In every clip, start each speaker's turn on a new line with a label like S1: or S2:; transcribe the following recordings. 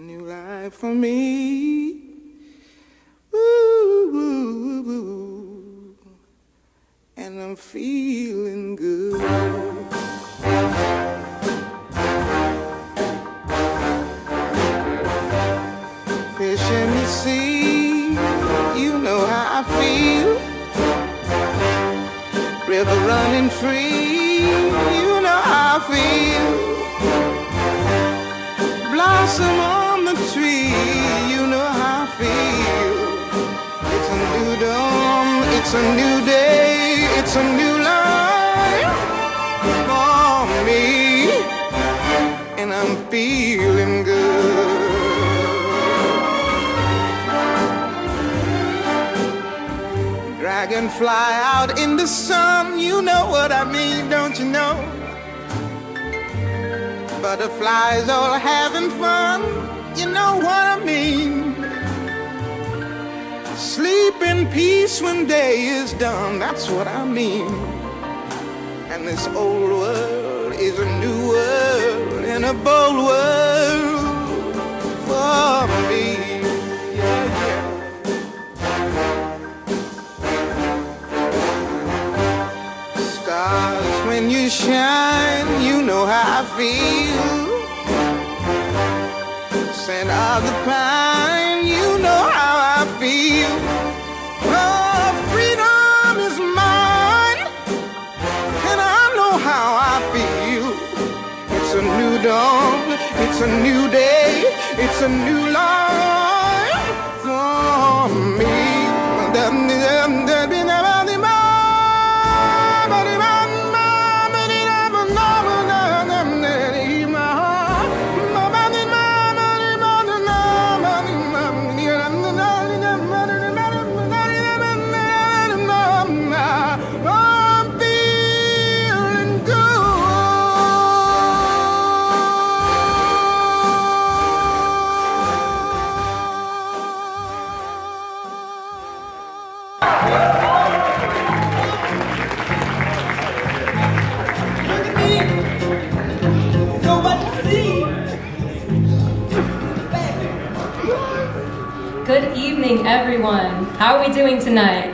S1: New life for me. Ooh, ooh, ooh. And I'm feeling good. Fish in the sea, you know how I feel. River running free, it's a new day, it's a new life for me, and I'm feeling good. Dragonfly out in the sun, you know what I mean, don't you know? Butterflies all having fun, you know what I mean. Sleep in peace when day is done, that's what I mean. And this old world is a new world and a bold world for me. Stars, when you shine, you know how I feel. Scent of the pine, it's a new day, it's a new life
S2: everyone. How are we doing tonight?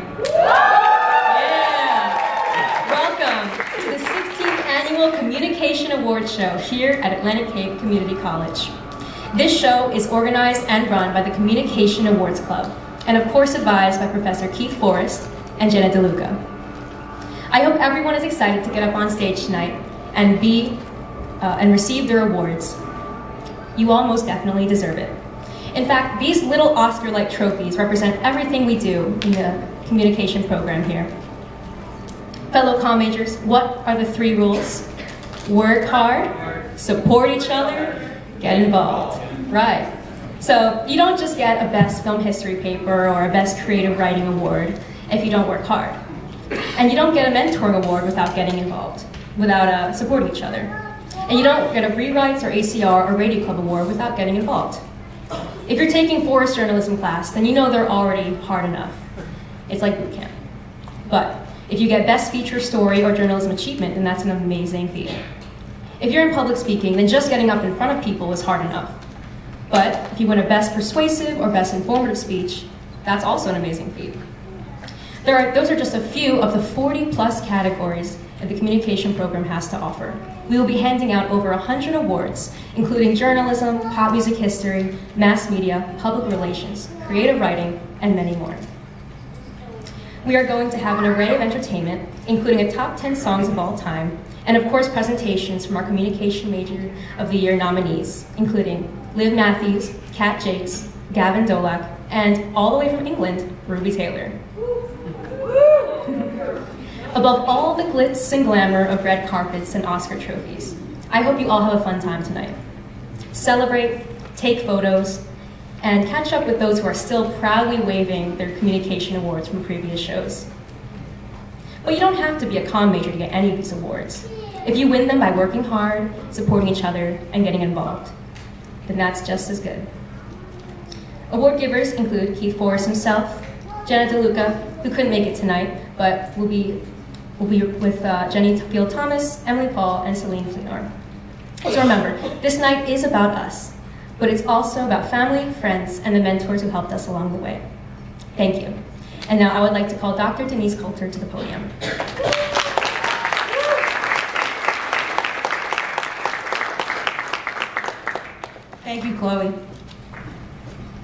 S2: Welcome to the 16th Annual Communication Awards Show here at Atlantic Cape Community College. This show is organized and run by the Communication Awards Club, and of course advised by Professor Keith Forrest and Jenna DeLuca. I hope everyone is excited to get up on stage tonight and be uh, and receive their awards. You all most definitely deserve it. In fact, these little Oscar-like trophies represent everything we do in the communication program here. Fellow comm majors, what are the three rules? Work hard, support each other, get involved. Right. So you don't just get a best film history paper or a best creative writing award if you don't work hard. And you don't get a mentoring award without getting involved, without uh, supporting each other. And you don't get a rewrites or ACR or Radio Club award without getting involved. If you're taking Forrest journalism class, then you know they're already hard enough. It's like boot camp. But if you get best feature story or journalism achievement, then that's an amazing feat. If you're in public speaking, then just getting up in front of people is hard enough. But if you win a best persuasive or best informative speech, that's also an amazing feat. There are, those are just a few of the 40 plus categories that the communication program has to offer. We will be handing out over 100 awards, including journalism, pop music history, mass media, public relations, creative writing, and many more. We are going to have an array of entertainment, including a top 10 songs of all time, and of course presentations from our Communication Major of the Year nominees, including Liv Matthews, Kat Jaques, Gavin Dolack, and all the way from England, Ruby Taylor. Above all the glitz and glamour of red carpets and Oscar trophies, I hope you all have a fun time tonight. Celebrate, take photos, and catch up with those who are still proudly waving their communication awards from previous shows. But you don't have to be a comm major to get any of these awards. If you win them by working hard, supporting each other, and getting involved, then that's just as good. Award givers include Keith Forrest himself, Jenna DeLuca, who couldn't make it tonight, but will be, will be with uh, Jennie Field Thomas, Emily Paul, and Celine Fleenor. So remember, this night is about us, but it's also about family, friends, and the mentors who helped us along the way. Thank you. And now I would like to call Dr. Denise Coulter to the podium.
S3: Thank you, Chloe.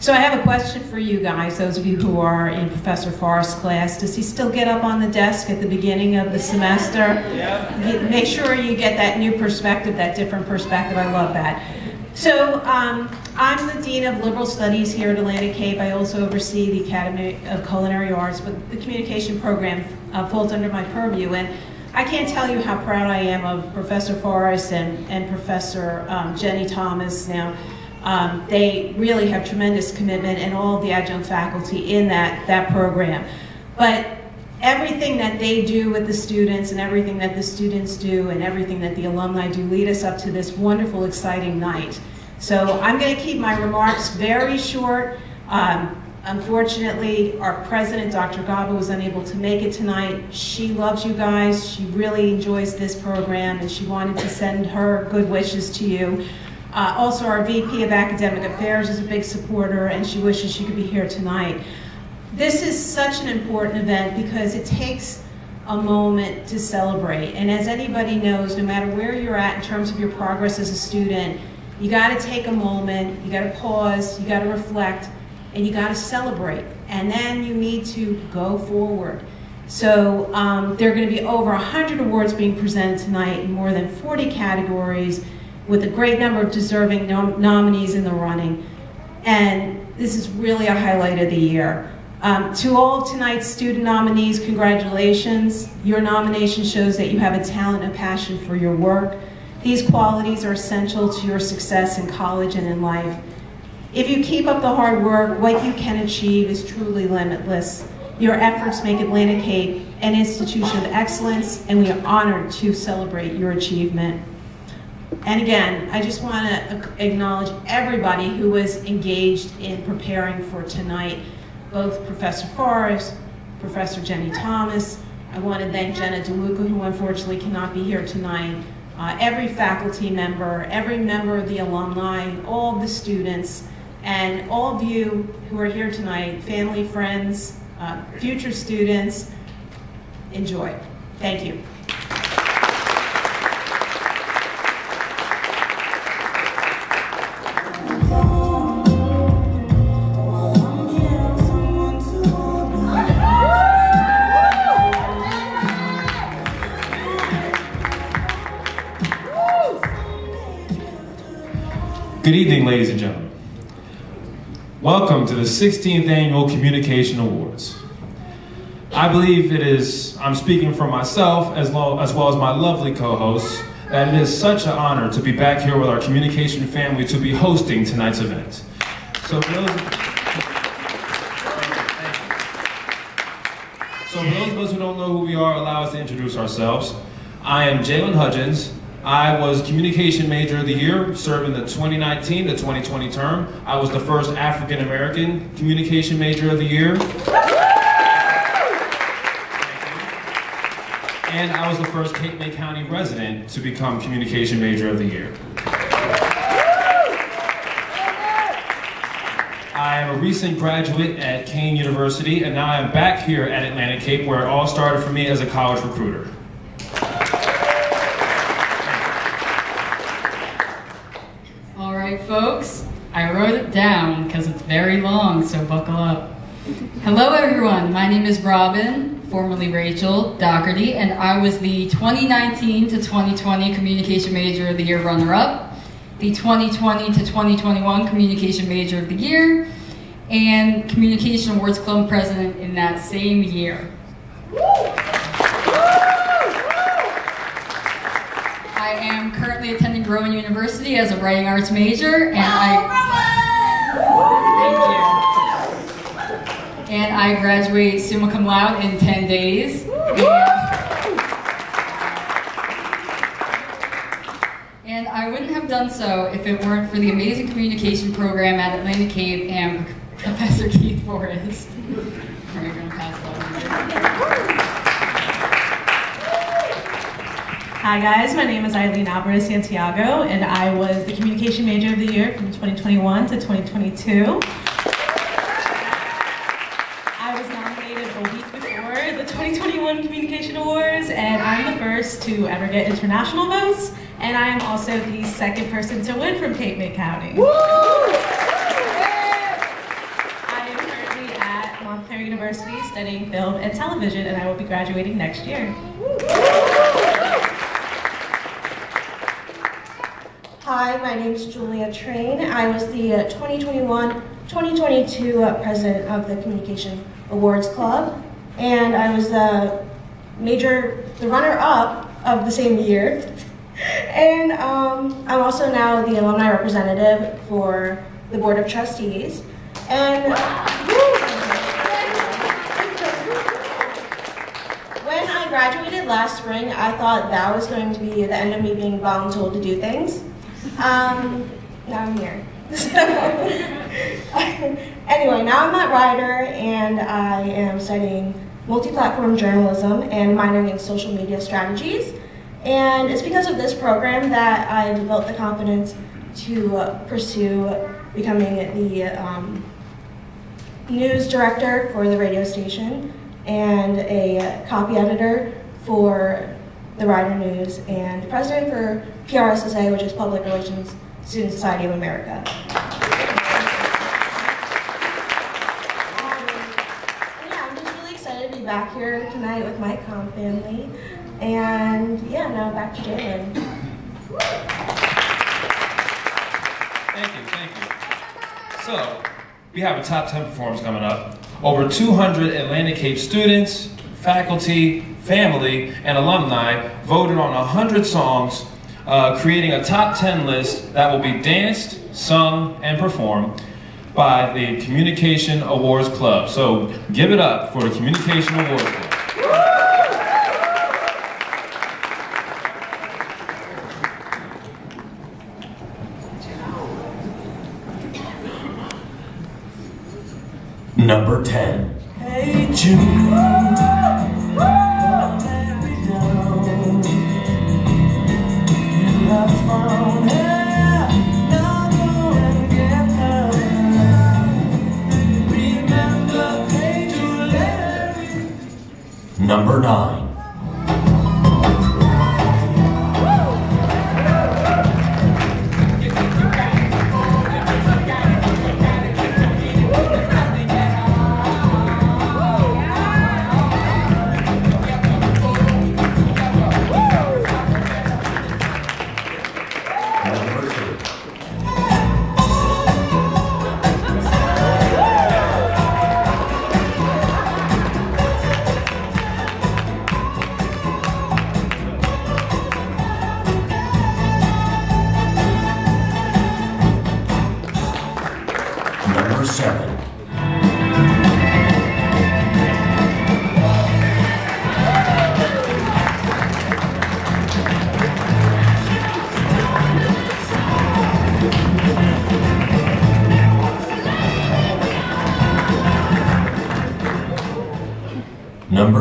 S3: So I have a question for you guys, those of you who are in Professor Forrest's class. Does he still get up on the desk at the beginning of the semester? Yeah. Make sure you get that new perspective, that different perspective. I love that. So um, I'm the Dean of Liberal Studies here at Atlantic Cape. I also oversee the Academy of Culinary Arts, but the communication program uh, falls under my purview. And I can't tell you how proud I am of Professor Forrest and, and Professor um, Jennie Thomas. Now, um, they really have tremendous commitment and all the adjunct faculty in that, that program. But everything that they do with the students and everything that the students do and everything that the alumni do lead us up to this wonderful, exciting night. So I'm going to keep my remarks very short. Um, unfortunately, our president, Dr. Gaba, was unable to make it tonight. She loves you guys. She really enjoys this program, and she wanted to send her good wishes to you. Uh, also, our VP of Academic Affairs is a big supporter, and she wishes she could be here tonight. This is such an important event because it takes a moment to celebrate. And as anybody knows, no matter where you're at in terms of your progress as a student, you got to take a moment, you got to pause, you got to reflect, and you got to celebrate. And then you need to go forward. So um, there are going to be over 100 awards being presented tonight in more than 40 categories with a great number of deserving nom nominees in the running. And this is really a highlight of the year. Um, to all of tonight's student nominees, congratulations. Your nomination shows that you have a talent and passion for your work. These qualities are essential to your success in college and in life. If you keep up the hard work, what you can achieve is truly limitless. Your efforts make Atlantic Cape an institution of excellence, and we are honored to celebrate your achievement. And again, I just want to acknowledge everybody who was engaged in preparing for tonight, both Professor Forrest, Professor Jennie Thomas. I want to thank Jenna DeLuca, who unfortunately cannot be here tonight, uh, every faculty member, every member of the alumni, all the students, and all of you who are here tonight, family, friends, uh, future students, enjoy. Thank you.
S4: Good evening, ladies and gentlemen. Welcome to the 16th Annual Communication Awards. I believe it is, I'm speaking for myself as well as, well as my lovely co-hosts, that it is such an honor to be back here with our communication family to be hosting tonight's event. So for those, so for those of us who don't know who we are, allow us to introduce ourselves. I am Jalen Hudgens, I was communication major of the year, serving the 2019 to 2020 term. I was the first African American communication major of the year. And I was the first Cape May County resident to become communication major of the year. I am a recent graduate at Kean University, and now I am back here at Atlantic Cape where it all started for me as a college recruiter.
S5: folks. I wrote it down because it's very long, so buckle up. Hello, everyone. My name is Robin, formerly Rachel Doherty, and I was the 2019 to 2020 Communication Major of the Year runner-up, the 2020 to 2021 Communication Major of the Year, and Communication Awards Club President in that same year. I am currently attending Rowan University as a writing arts major, and I Thank you. And I graduate summa cum laude in 10 days. And I wouldn't have done so if it weren't for the amazing communication program at Atlantic Cape and Professor Keith Forrest.
S3: Hi guys, my name is Eileen Alvarez Santiago, and I was the Communication Major of the Year from 2021 to 2022. I was nominated a week before the 2021 Communication Awards, and I'm the first to ever get international votes, and I am also the second person to win from Cape May County. I am currently at Montclair University studying film and television, and I will be graduating next year.
S6: Hi, my name is Julia Train. I was the 2021-2022 uh, president of the Communication Awards Club, and I was the major, the runner-up of the same year. and um, I'm also now the alumni representative for the Board of Trustees. And when I graduated last spring, I thought that was going to be the end of me being voluntold to do things. Um, now I'm here. anyway, now I'm at Rider and I am studying multi-platform journalism and minoring in social media strategies. And it's because of this program that I developed the confidence to pursue becoming the um, news director for the radio station and a copy editor for the Rider News and president for PRSSA, which is Public Relations Student Society of America. Um, yeah, I'm just really excited to be back here tonight with my com family. And yeah, now back to Jalen.
S4: Thank you, thank you. So, we have a top 10 performance coming up. Over 200 Atlantic Cape students, faculty, family, and alumni voted on 100 songs, uh, creating a top 10 list that will be danced, sung, and performed by the Communication Awards Club. So give it up for the Communication Awards Club.
S7: Number 10. Hey Jude. Number 9.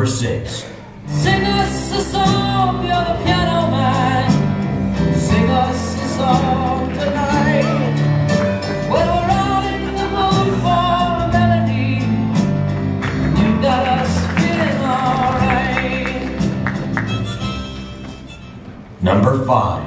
S7: Number 6.
S8: Sing us a song, you're the piano man. Sing us a song tonight. When we're all in the mood for a melody, you got us feeling alright.
S7: Number 5.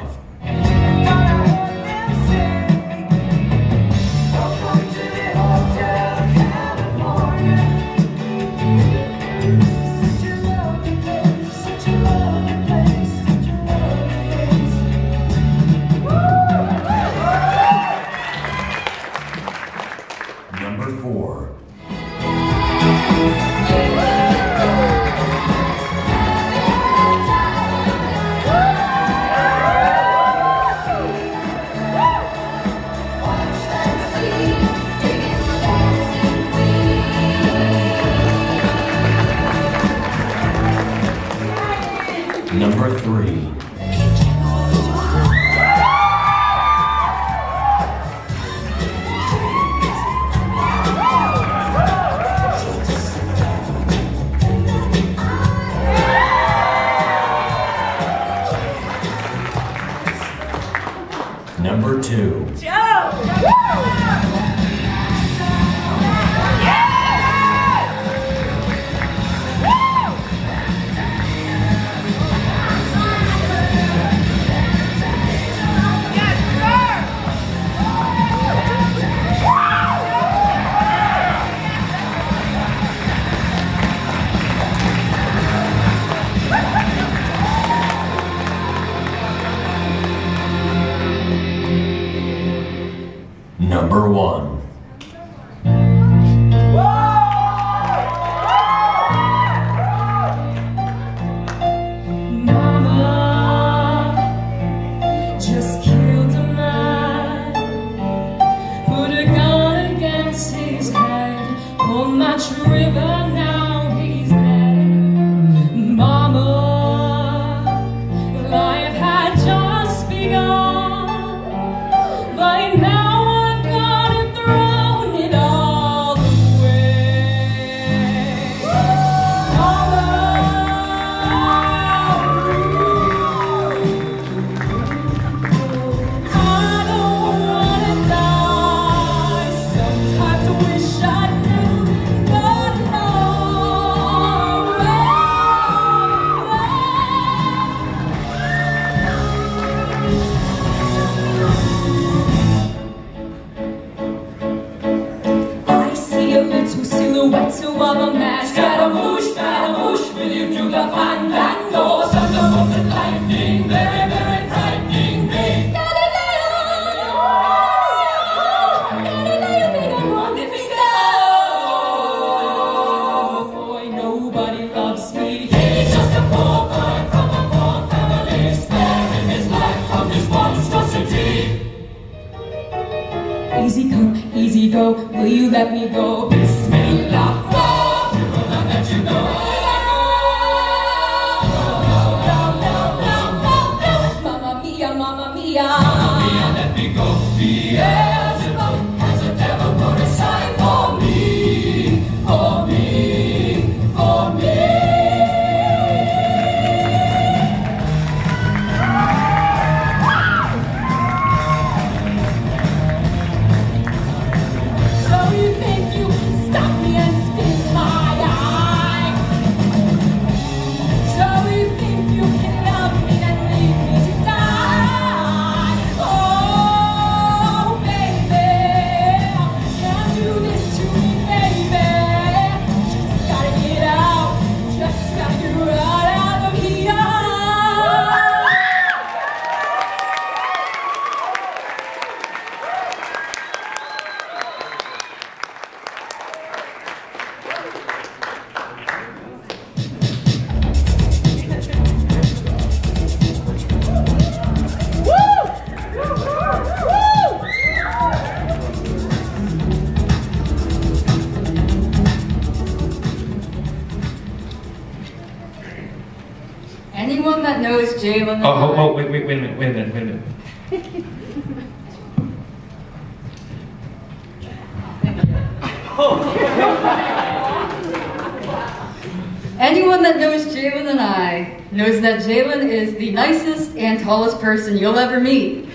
S5: Tallest person you'll ever meet.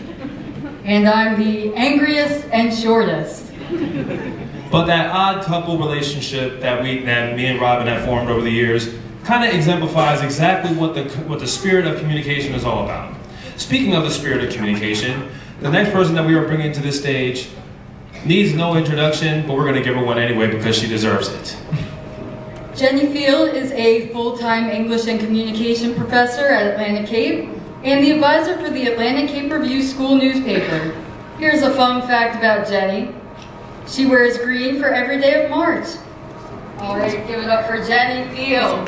S5: And I'm the angriest and shortest.
S4: But that odd couple relationship that we, that me and Robin have formed over the years, kind of exemplifies exactly what the what the spirit of communication is all about. Speaking of the spirit of communication, the next person that we are bringing to this stage needs no introduction, but we're going to give her one anyway because she deserves it.
S5: Jennie Field is a full-time English and communication professor at Atlantic Cape and the advisor for the Atlantic Cape Review school newspaper. Here's a fun fact about Jennie. She wears green for every day of March. All right, give it up for Jennie Field.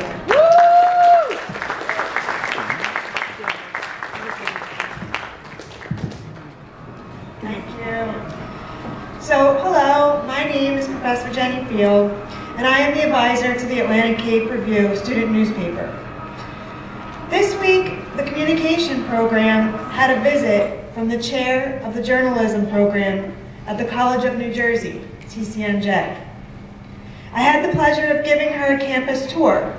S9: Thank you. So, hello, my name is Professor Jennie Field, and I am the advisor to the Atlantic Cape Review student newspaper. This week, the communication program had a visit from the chair of the journalism program at the College of New Jersey, TCNJ. I had the pleasure of giving her a campus tour.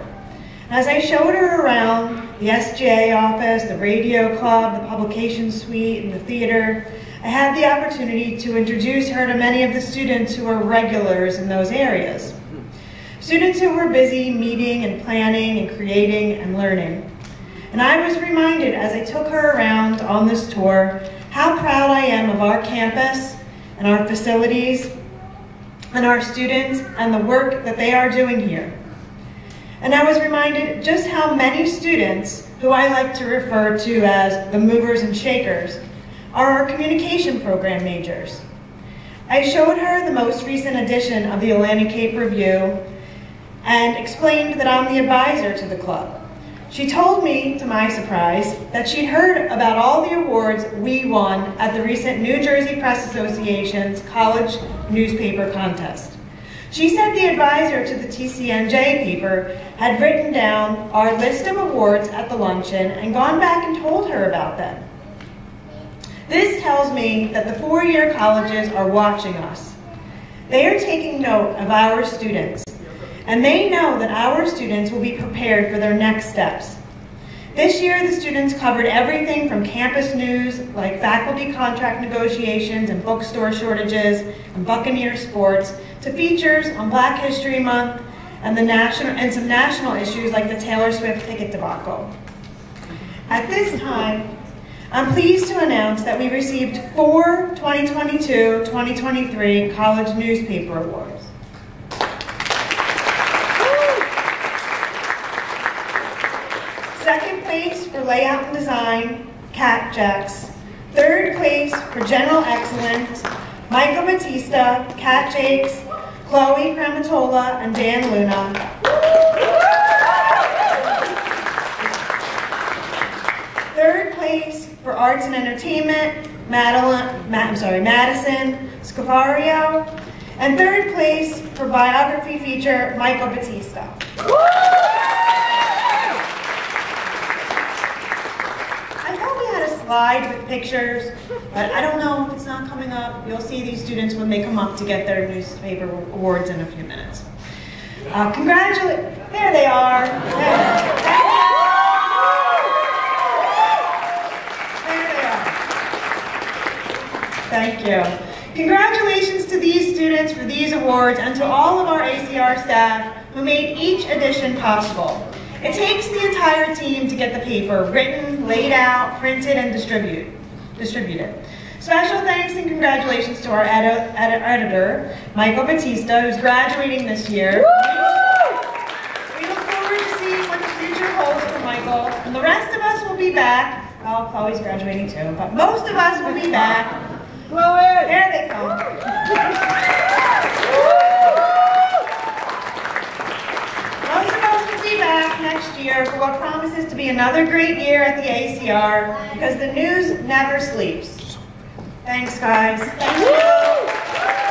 S9: As I showed her around the SGA office, the radio club, the publication suite, and the theater, I had the opportunity to introduce her to many of the students who are regulars in those areas. Students who were busy meeting and planning and creating and learning. And I was reminded as I took her around on this tour how proud I am of our campus and our facilities and our students and the work that they are doing here. And I was reminded just how many students, who I like to refer to as the movers and shakers, are our communication program majors. I showed her the most recent edition of the Atlantic Cape Review and explained that I'm the advisor to the club. She told me, to my surprise, that she'd heard about all the awards we won at the recent New Jersey Press Association's college newspaper contest. She said the advisor to the TCNJ paper had written down our list of awards at the luncheon and gone back and told her about them. This tells me that the four-year colleges are watching us. They are taking note of our students, and they know that our students will be prepared for their next steps. This year, the students covered everything from campus news, like faculty contract negotiations and bookstore shortages and Buccaneer sports, to features on Black History Month and, the national, and some national issues like the Taylor Swift ticket debacle. At this time, I'm pleased to announce that we received four 2022-2023 College Newspaper Awards. Second place for Kat Jaques. Third place for general excellence, Michael Batista, Kat Jaques, Chloe Cramutola, and Dan Luna. Third place for arts and entertainment, Madeline, Ma- I'm sorry, Madison Scafario. And third place for biography feature, Michael Batista. I thought we had a slide with pictures, but I don't know if it's not coming up. You'll see these students when they come up to get their newspaper awards in a few minutes. Uh, congratulate, there they are. There they are. Thank you. Congratulations to these students for these awards and to all of our ACR staff who made each edition possible. It takes the entire team to get the paper written, laid out, printed, and distribute, distributed. Special thanks and congratulations to our edi- edi- editor, Michael Batista, who's graduating this year. We look forward to seeing what the future holds for Michael. And the rest of us will be back. Oh, Chloe's graduating too, but most of us will be back. Chloe! There they come. Most of us will be back next year for what promises to be another great year at the ACR because the news never sleeps. Thanks, guys. Thank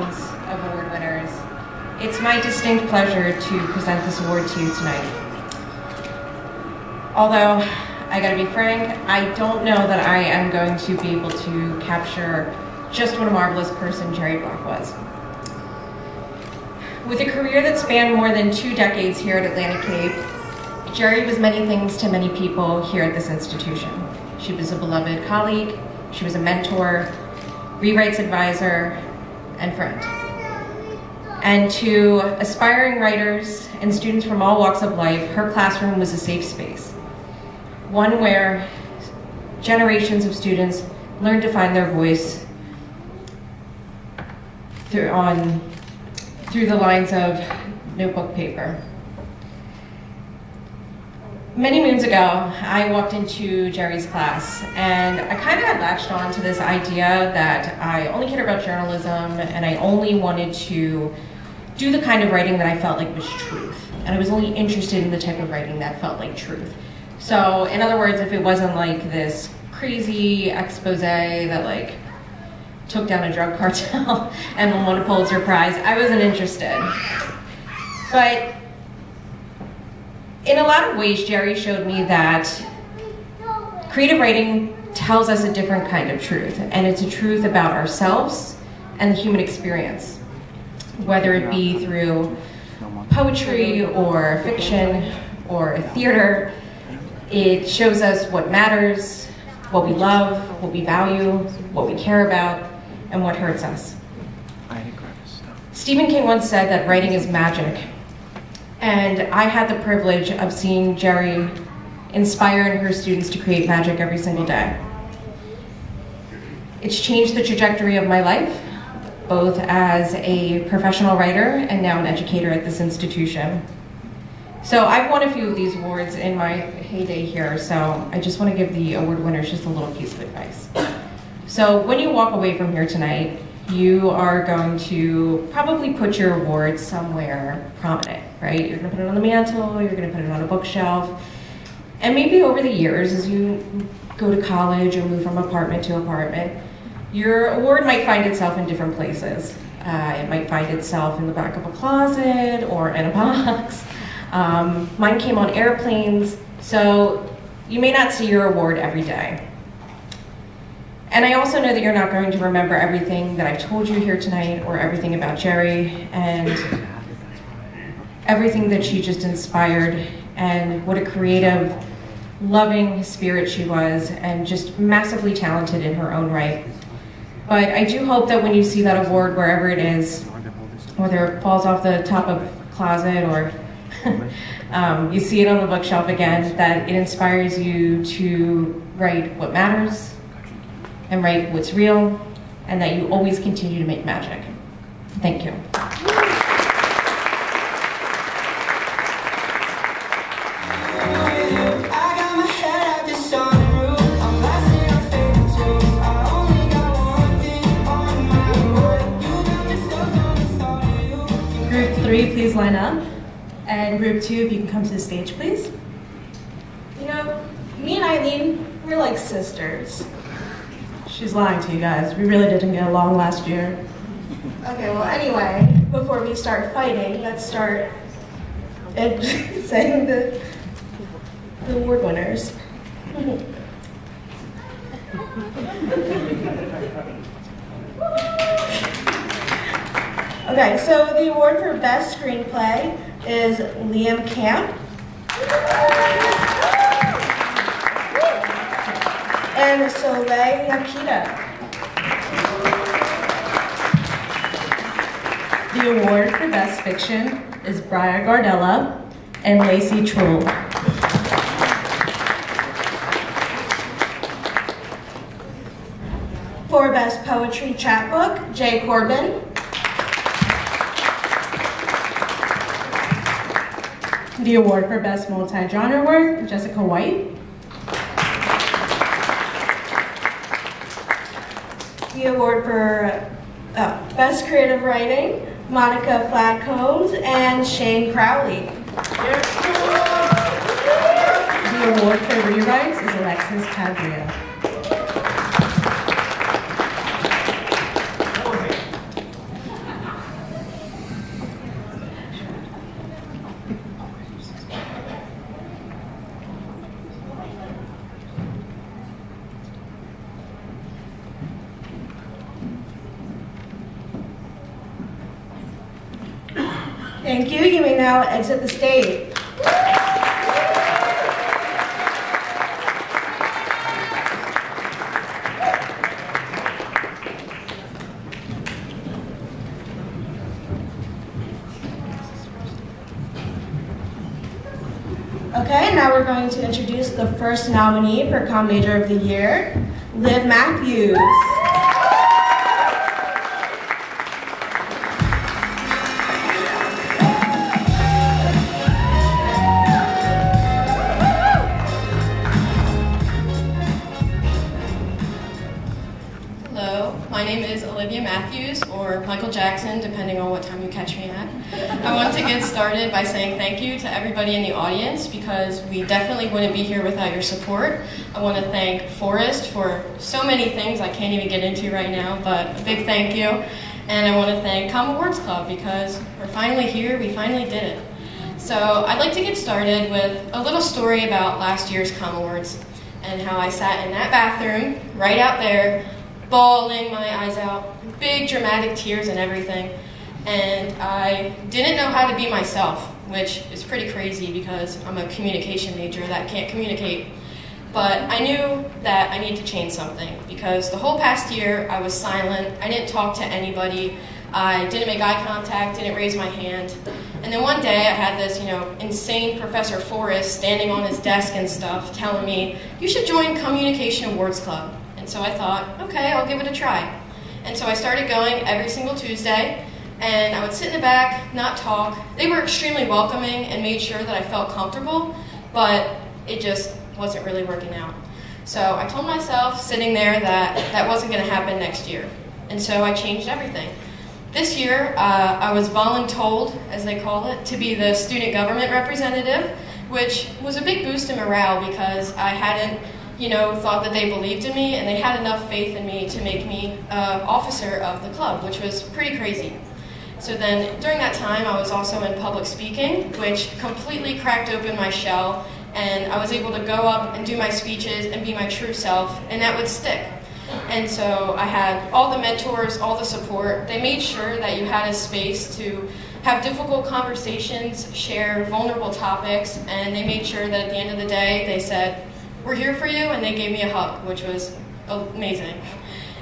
S10: ones of award winners, it's my distinct pleasure to present this award to you tonight. Although, I gotta be frank, I don't know that I am going to be able to capture just what a marvelous person Jerry Block was. With a career that spanned more than two decades here at Atlantic Cape, Jerry was many things to many people here at this institution. She was a beloved colleague, she was a mentor, rewrites advisor, and friend. And to aspiring writers and students from all walks of life, her classroom was a safe space. One where generations of students learned to find their voice through, on, through the lines of notebook paper. Many moons ago, I walked into Jerry's class and I kind of had latched on to this idea that I only cared about journalism and I only wanted to do the kind of writing that I felt like was truth. And I was only interested in the type of writing that felt like truth. So, in other words, if it wasn't like this crazy expose that like took down a drug cartel and won a Pulitzer Prize, I wasn't interested. But in a lot of ways, Jerry showed me that creative writing tells us a different kind of truth, and it's a truth about ourselves and the human experience, whether it be through poetry or fiction or theater. It shows us what matters, what we love, what we value, what we care about, and what hurts us. Stephen King once said that writing is magic, and I had the privilege of seeing Jerry inspire her students to create magic every single day. It's changed the trajectory of my life, both as a professional writer and now an educator at this institution. So I've won a few of these awards in my heyday here, so I just want to give the award winners just a little piece of advice. So when you walk away from here tonight, you are going to probably put your award somewhere prominent, right? You're to put it on the mantle, you're going to put it on a bookshelf, and maybe over the years, as you go to college or move from apartment to apartment, your award might find itself in different places. Uh, it might find itself in the back of a closet or in a box. Um, mine came on airplanes, so you may not see your award every day. And I also know that you're not going to remember everything that I've told you here tonight or everything about Jerry and everything that she just inspired and what a creative, loving spirit she was and just massively talented in her own right. But I do hope that when you see that award wherever it is, whether it falls off the top of a closet or um, you see it on the bookshelf again, that it inspires you to write what matters and write what's real, and that you always continue to make magic. Thank you.
S11: Please line up. And group two, if you can come to the stage, please.
S6: You know, me and Eileen, we're like sisters.
S11: She's lying to you guys. We really didn't get along last year.
S6: Okay, well, anyway, before we start fighting, let's start saying the, the award winners. okay, so the award for best screenplay is Liam Camp. And Soleil Yakita.
S11: The award for best fiction is Briar Gardella and Lacey Trull.
S6: For Best Poetry Chapbook, Jay Corbin.
S11: The award for best multi-genre work, Jessica White.
S6: The award for uh, Best Creative Writing, Monica Flack Combs and Shane Crowley.
S11: The award for rewrites is Alexis Tadria.
S6: First nominee for Com Major of the Year, Liv Matthews.
S12: Hello, my name is Olivia Matthews, or Michael Jackson, depending on what time you catch me at. I want to get started by saying thank you to everybody in the audience because we definitely wouldn't be here without your support. I want to thank Forrest for so many things I can't even get into right now, but a big thank you. And I want to thank Com Awards Club because we're finally here, we finally did it. So I'd like to get started with a little story about last year's Com Awards and how I sat in that bathroom right out there bawling my eyes out, big dramatic tears and everything. And I didn't know how to be myself, which is pretty crazy because I'm a communication major that can't communicate. But I knew that I need to change something because the whole past year I was silent. I didn't talk to anybody. I didn't make eye contact, didn't raise my hand. And then one day I had this, you know, insane Professor Forrest standing on his desk and stuff telling me, you should join Communication Awards Club. And so I thought, okay, I'll give it a try. And so I started going every single Tuesday, and I would sit in the back, not talk. They were extremely welcoming and made sure that I felt comfortable, but it just wasn't really working out. So I told myself sitting there that that wasn't going to happen next year. And so I changed everything. This year, uh, I was voluntold, as they call it, to be the student government representative, which was a big boost in morale because I hadn't, you know, thought that they believed in me and they had enough faith in me to make me uh, officer of the club, which was pretty crazy. So then, during that time, I was also in public speaking, which completely cracked open my shell, and I was able to go up and do my speeches and be my true self, and that would stick. And so I had all the mentors, all the support. They made sure that you had a space to have difficult conversations, share vulnerable topics, and they made sure that at the end of the day they said, We're here for you, and they gave me a hug, which was amazing.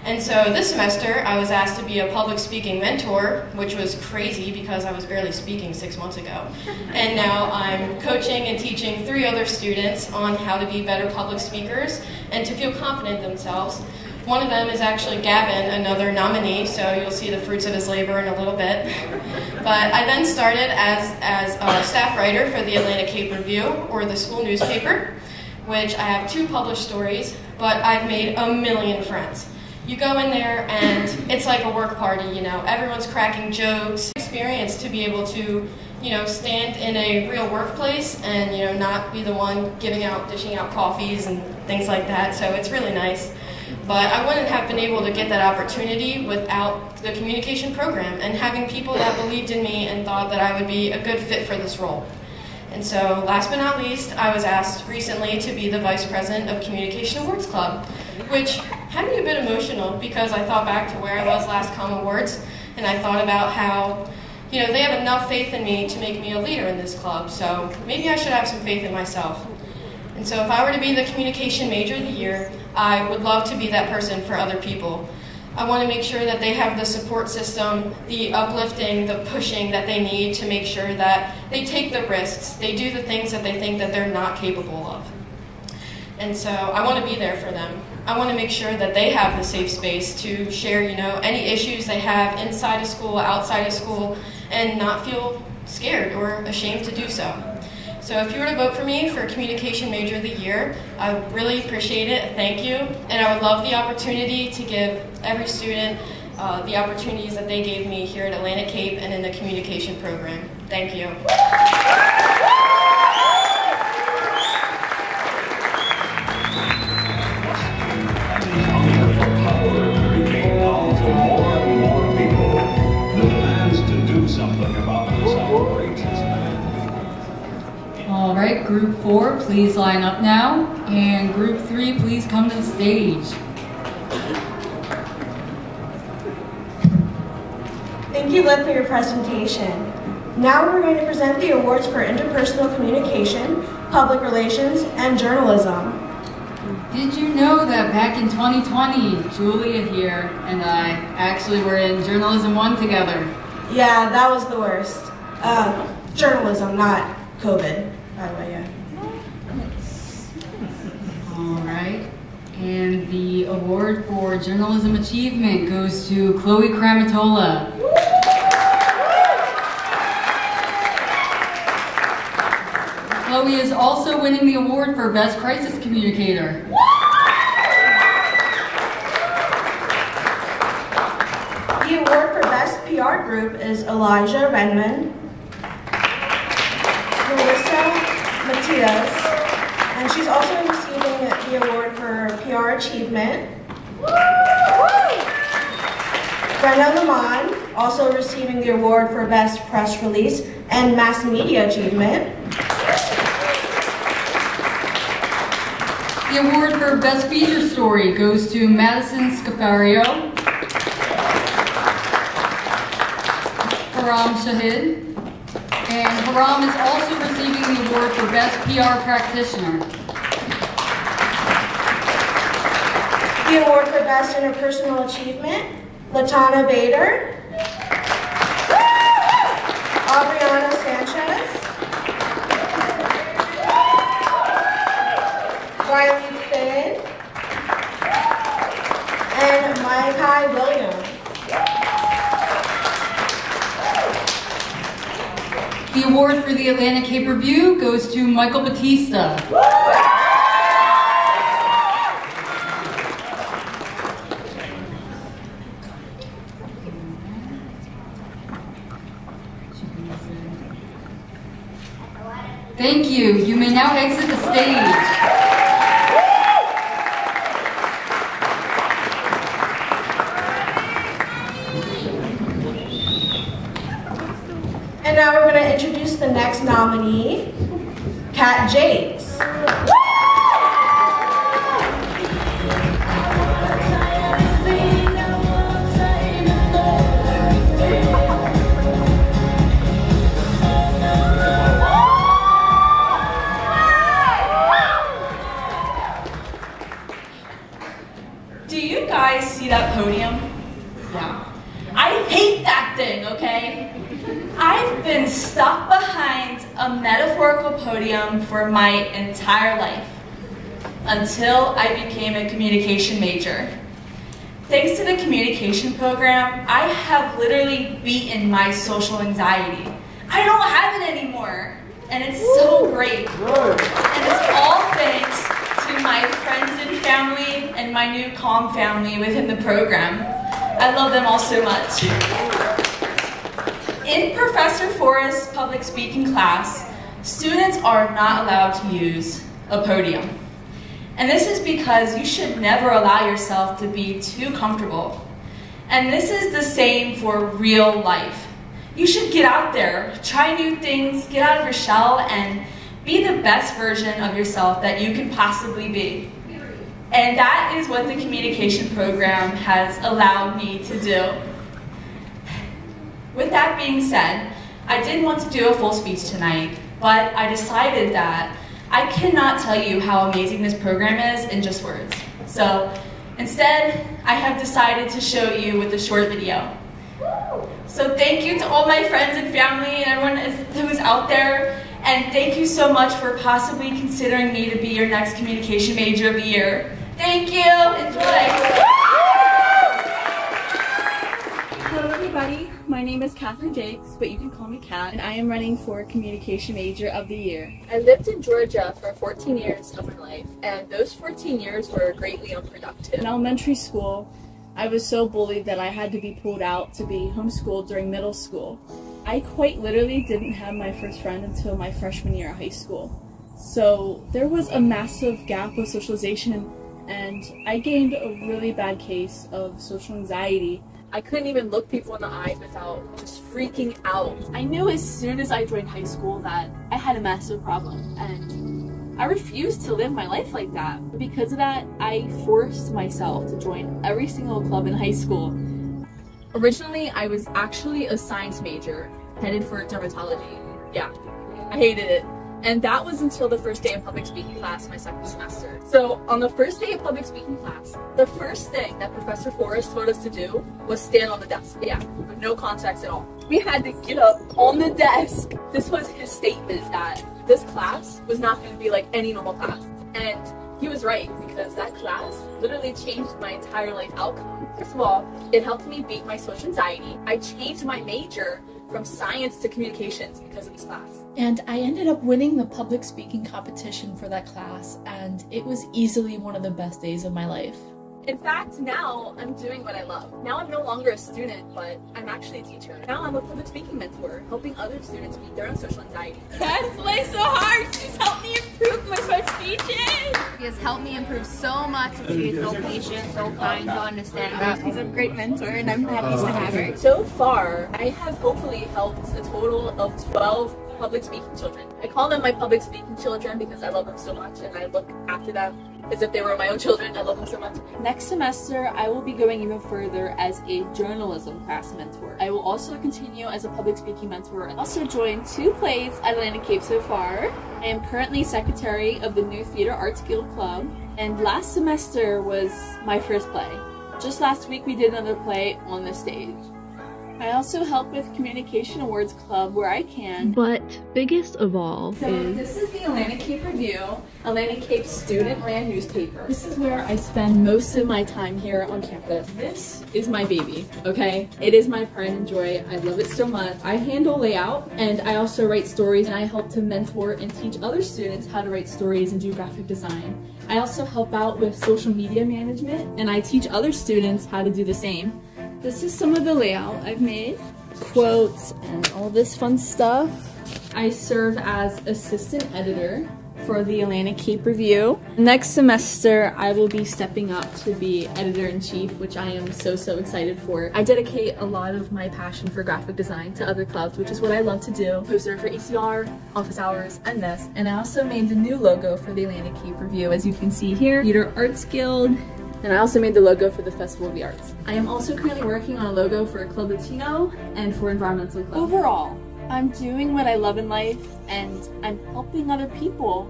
S12: And so this semester, I was asked to be a public speaking mentor, which was crazy because I was barely speaking six months ago. And now I'm coaching and teaching three other students on how to be better public speakers and to feel confident themselves. One of them is actually Gavin, another nominee, so you'll see the fruits of his labor in a little bit. But I then started as, as a staff writer for the Atlantic Cape Review, or the school newspaper, which I have two published stories, but I've made a million friends. You go in there and it's like a work party, you know, everyone's cracking jokes. Experience to be able to, you know, stand in a real workplace and, you know, not be the one giving out, dishing out coffees and things like that, so it's really nice. But I wouldn't have been able to get that opportunity without the communication program and having people that believed in me and thought that I would be a good fit for this role. And so, last but not least, I was asked recently to be the Vice President of Communication Awards Club, which had me a bit emotional because I thought back to where I was last Com Awards and I thought about how, you know, they have enough faith in me to make me a leader in this club, so maybe I should have some faith in myself. And so, if I were to be the communication major of the year, I would love to be that person for other people. I want to make sure that they have the support system, the uplifting, the pushing that they need to make sure that they take the risks, they do the things that they think that they're not capable of. And so I want to be there for them. I want to make sure that they have the safe space to share, you know, any issues they have inside of school, outside of school, and not feel scared or ashamed to do so. So if you were to vote for me for Communication Major of the Year, I really appreciate it. Thank you. And I would love the opportunity to give every student uh, the opportunities that they gave me here at Atlantic Cape and in the communication program. Thank you.
S5: Right, group four, please line up now. And group three, please come to the stage.
S9: Thank you, Liv, for your presentation. Now we're going to present the awards for interpersonal communication, public relations, and journalism.
S5: Did you know that back in 2020, Julia here and I actually were in Journalism 1 together?
S9: Yeah, that was the worst. Uh, journalism, not COVID,
S5: All right. And the award for journalism achievement goes to Chloe Cramutola. Chloe is also winning the award for Best Crisis Communicator.
S9: The award for Best PR Group is Elijah Redmond, Matias, and she's also receiving the award for PR Achievement. Brenda Lamont, also receiving the award for Best Press Release and Mass Media Achievement.
S5: The award for Best Feature Story goes to Madison Scafario, Haram Shahid, and Haram is also receiving the award for Best PR Practitioner.
S9: The award for Best Interpersonal Achievement, Latana Bader,
S5: award for the Atlantic Cape Review goes to Michael Batista. Thank you. You may now exit the stage.
S13: Until I became a communication major. Thanks to the communication program, I have literally beaten my social anxiety. I don't have it anymore, and it's so great. And it's all thanks to my friends and family and my new Calm family within the program. I love them all so much. In Professor Forrest's public speaking class, students are not allowed to use a podium. And this is because you should never allow yourself to be too comfortable. And this is the same for real life. You should get out there, try new things, get out of your shell, and be the best version of yourself that you can possibly be. And that is what the communication program has allowed me to do. With that being said, I did want to do a full speech tonight, but I decided that I cannot tell you how amazing this program is in just words. So instead, I have decided to show you with a short video. So thank you to all my friends and family and everyone who is out there, and thank you so much for possibly considering me to be your next communication major of the year. Thank you, enjoy.
S14: My name is Katherine Jaques, but you can call me Kat, and I am running for Communication Major of the Year. I lived in Georgia for 14 years of my life, and those 14 years were greatly unproductive. In elementary school, I was so bullied that I had to be pulled out to be homeschooled during middle school. I quite literally didn't have my first friend until my freshman year of high school. So there was a massive gap of socialization and I gained a really bad case of social anxiety. I couldn't even look people in the eye without just freaking out. I knew as soon as I joined high school that I had a massive problem and I refused to live my life like that. Because of that, I forced myself to join every single club in high school. Originally, I was actually a science major headed for dermatology. Yeah, I hated it. And that was until the first day of public speaking class my second semester. So on the first day of public speaking class, the first thing that Professor Forrest told us to do was stand on the desk. Yeah, with no context at all. We had to get up on the desk. This was his statement that this class was not going to be like any normal class. And he was right because that class literally changed my entire life outcome. First of all, it helped me beat my social anxiety. I changed my major from science to communications because of this class.
S15: And I ended up winning the public speaking competition for that class, and it was easily one of the best days of my life.
S14: In fact, now I'm doing what I love. Now I'm no longer a student, but I'm actually a teacher. Now I'm a public speaking mentor, helping other students beat their own social anxiety.
S16: Kat plays so hard. She's helped me improve my speeches.
S17: He has helped me improve so much. She is so patient, so kind, so understanding.
S14: She's a great mentor, and I'm happy to have her. So far, I have hopefully helped a total of 12 public speaking children. I call them my public speaking children because I love them so much and I look after them as if they were my own children. I love them so much.
S15: Next semester, I will be going even further as a journalism class mentor. I will also continue as a public speaking mentor and also joined two plays at Atlantic Cape so far. I am currently secretary of the New Theater Arts Guild Club, and last semester was my first play. Just last week, we did another play on the stage. I also help with Communication Awards Club where I can. But biggest of all
S14: So
S15: is
S14: this is the Atlantic Cape Review, Atlantic Cape student-ran newspaper. This is where I spend most of my time here on campus. This is my baby, okay? It is my pride and joy. I love it so much. I handle layout and I also write stories and I help to mentor and teach other students how to write stories and do graphic design. I also help out with social media management and I teach other students how to do the same. This is some of the layout I've made, quotes and all this fun stuff. I serve as assistant editor for the Atlantic Cape Review. Next semester, I will be stepping up to be editor-in-chief, which I am so, so excited for. I dedicate a lot of my passion for graphic design to other clubs, which is what I love to do. Poster for ACR, Office Hours, and this. And I also made the new logo for the Atlantic Cape Review, as you can see here. Theater Arts Guild, and I also made the logo for the Festival of the Arts. I am also currently working on a logo for a Club Latino and for Environmental Club.
S15: Overall, I'm doing what I love in life and I'm helping other people,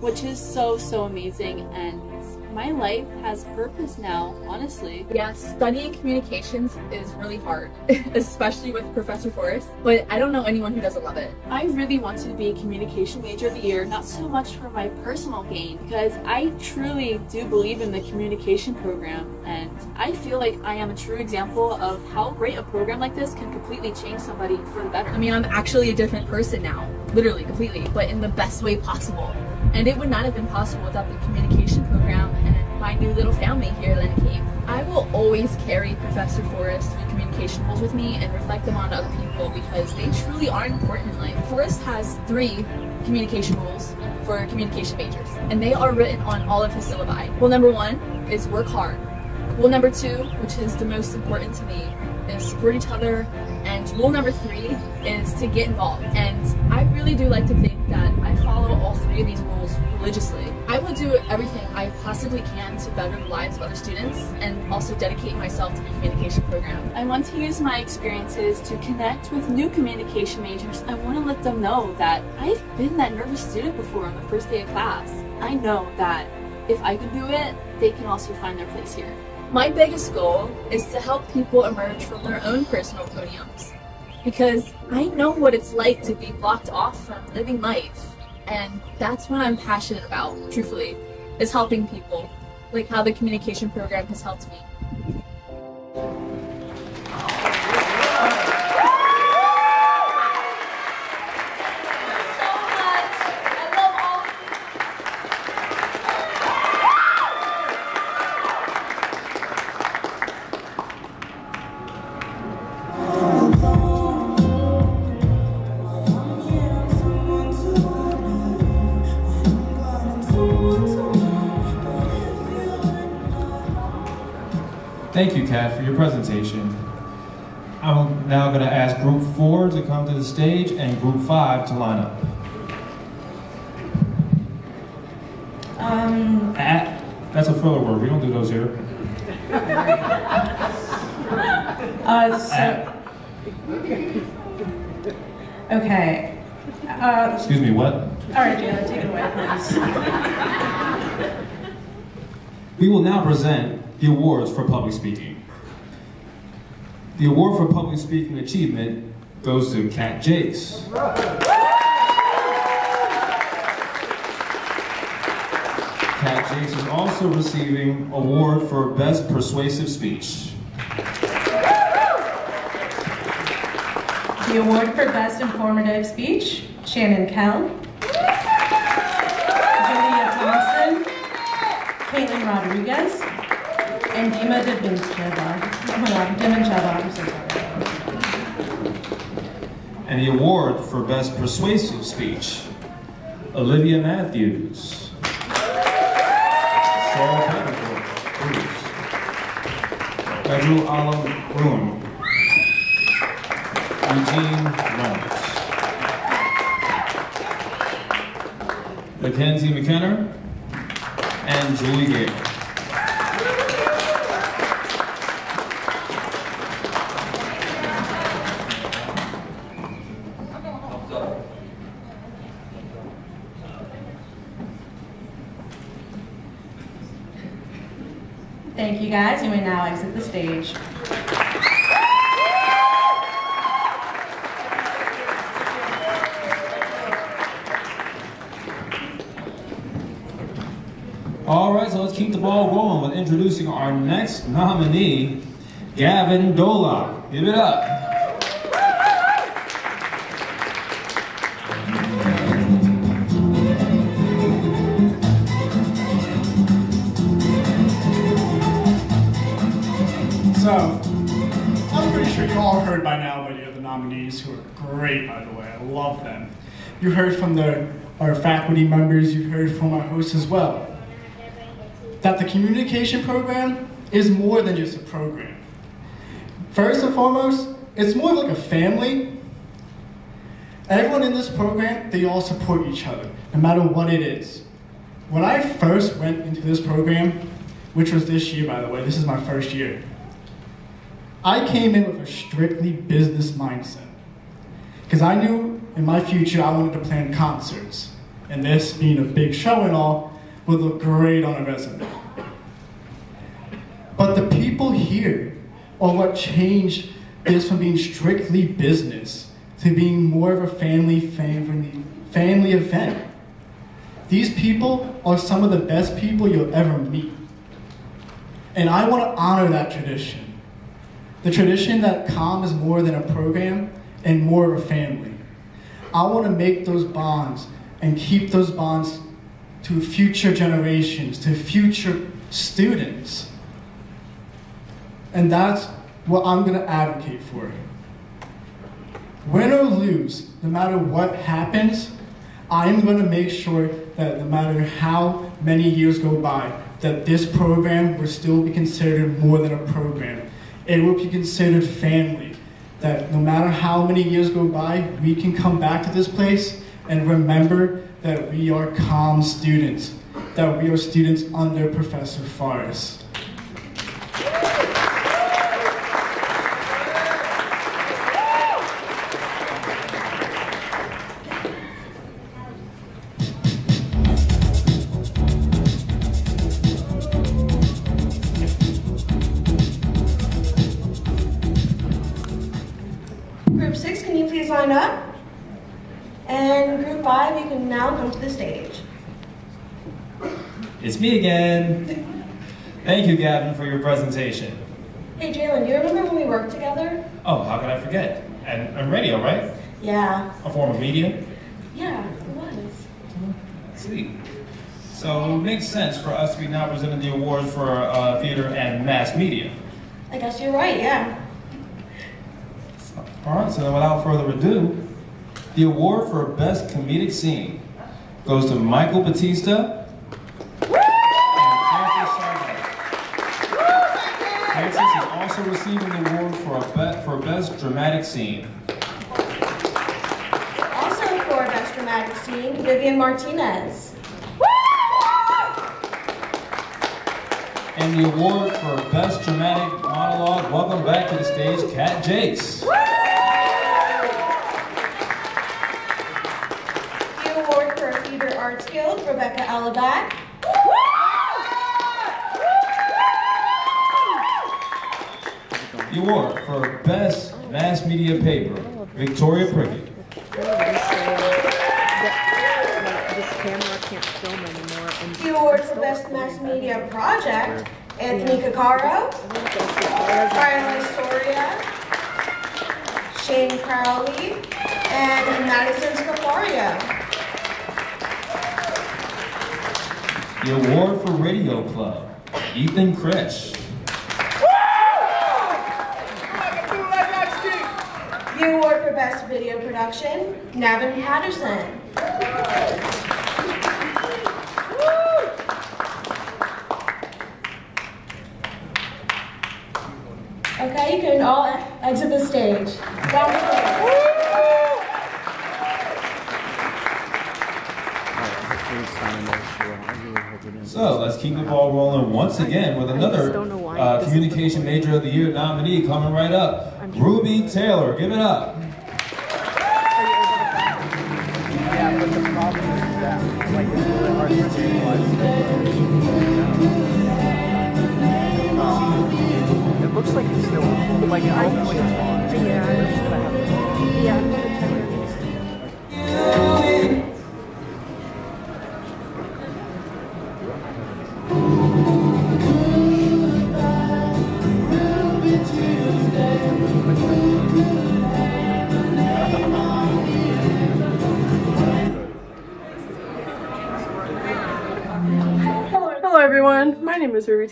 S15: which is so, so amazing. And my life has purpose now, honestly.
S14: Yeah, studying communications is really hard, especially with Professor Forrest, but I don't know anyone who doesn't love it.
S15: I really wanted to be communication major of the year, not so much for my personal gain, because I truly do believe in the communication program, and I feel like I am a true example of how great a program like this can completely change somebody for the better.
S14: I mean, I'm actually a different person now, literally, completely, but in the best way possible. And it would not have been possible without the communication my new little family here at Cape. I will always carry Professor Forrest through communication rules with me and reflect them on other people because they truly are important in life. Forrest has three communication rules for communication majors, and they are written on all of his syllabi. Rule number one is work hard. Rule number two, which is the most important to me, is support each other. And rule number three is to get involved. And I really do like to think that I follow all three of these rules religiously. I will do everything I possibly can to better the lives of other students and also dedicate myself to the communication program.
S15: I want to use my experiences to connect with new communication majors. I want to let them know that I've been that nervous student before on the first day of class. I know that if I can do it, they can also find their place here.
S14: My biggest goal is to help people emerge from their own personal podiums because I know what it's like to be blocked off from living life. And that's what I'm passionate about, truthfully, is helping people, like how the communication program has helped me.
S4: Thank you, Kat, for your presentation. I'm now going to ask Group 4 to come to the stage and Group 5 to line up.
S3: Um,
S4: At, that's a filler word. We don't do those here.
S3: uh, so, okay. Uh,
S4: Excuse me, what?
S3: all right, Jayla, take it away, please.
S4: We will now present the awards for public speaking. The award for public speaking achievement goes to Kat Jaques. Kat Jaques is also receiving award for best persuasive speech.
S3: The award for Best Informative Speech, Shannon Kell. Julia Thompson, Caitlin Rodriguez, and Dima Divincheva. Oh my God, Divincheva, I'm so sorry.
S4: And the award for best persuasive speech, Olivia Matthews. Sarah Petticoat, Bruce. Pedro Alam Bruin. Eugene Reynolds. Mackenzie McKenna and Julie Gale.
S3: guys, you may now exit the stage.
S4: All right, so let's keep the ball rolling with introducing our next nominee, Gavin Dolack. Give it up.
S18: Them. You heard from the, our faculty members, you heard from our hosts as well. That the communication program is more than just a program. First and foremost, it's more like a family. Everyone in this program, they all support each other, no matter what it is. When I first went into this program, which was this year, by the way, this is my first year, I came in with a strictly business mindset. Because I knew in my future I wanted to plan concerts. And this, being a big show and all, would look great on a resume. But the people here are what changed this from being strictly business to being more of a family family, family event. These people are some of the best people you'll ever meet. And I want to honor that tradition. The tradition that COM is more than a program and more of a family. I want to make those bonds and keep those bonds to future generations, to future students. And that's what I'm going to advocate for. Win or lose, no matter what happens, I'm going to make sure that no matter how many years go by, that this program will still be considered more than a program. It will be considered family. That no matter how many years go by, we can come back to this place and remember that we are calm students, that we are students under Professor Forrest.
S4: It's me again. Thank you, Gavin, for your presentation.
S6: Hey Jalen, do you remember when we worked together?
S4: Oh, how could I forget? And, and radio, right?
S6: Yeah.
S4: A form of media?
S6: Yeah, it was.
S4: Sweet. So it makes sense for us to be now presenting the award for uh, theater and mass media.
S6: I guess you're right, yeah.
S4: All right, so then without further ado, the award for Best Comedic Scene goes to Michael Batista Scene.
S6: Also for Best Dramatic Scene, Vivian Martinez.
S4: And the award for Best Dramatic Monologue, welcome back to the stage, Kat Jaques.
S6: The award for Theater Arts Guild, Rebecca Alabat.
S4: The award for Best Mass Media Paper, Victoria Prickett.
S19: This camera can't film anymore. And
S6: The award for Best Mass Media Project, Anthony Caccaro. Carla Soria. Shane Crowley. And Madison Scafaria.
S4: The award for Radio Club, Ethan Kresh.
S6: The award for Best Video Production, Navin Patterson. Okay, you can all exit the stage.
S4: So let's keep the ball rolling once again with another uh, Communication Major of the Year nominee coming right up. Ruby Taylor, give it up.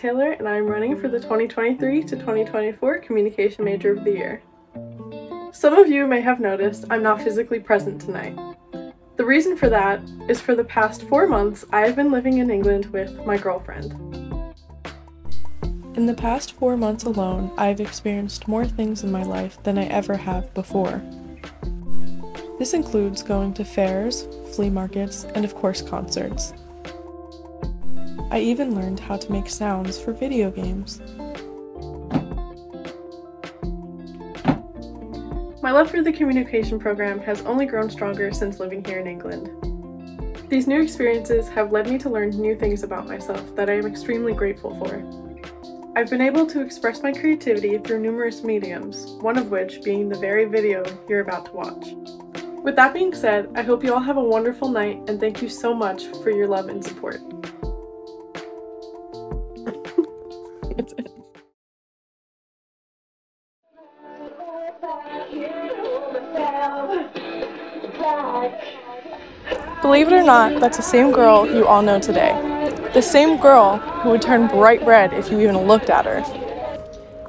S20: Taylor, and I am running for the 2023 to 2024 Communication Major of the Year. Some of you may have noticed I'm not physically present tonight. The reason for that is for the past four months, I have been living in England with my girlfriend. In the past four months alone, I've experienced more things in my life than I ever have before. This includes going to fairs, flea markets, and of course concerts. I even learned how to make sounds for video games. My love for the communication program has only grown stronger since living here in England. These new experiences have led me to learn new things about myself that I am extremely grateful for. I've been able to express my creativity through numerous mediums, one of which being the very video you're about to watch. With that being said, I hope you all have a wonderful night and thank you so much for your love and support. Believe it or not, that's the same girl you all know today. The same girl who would turn bright red if you even looked at her.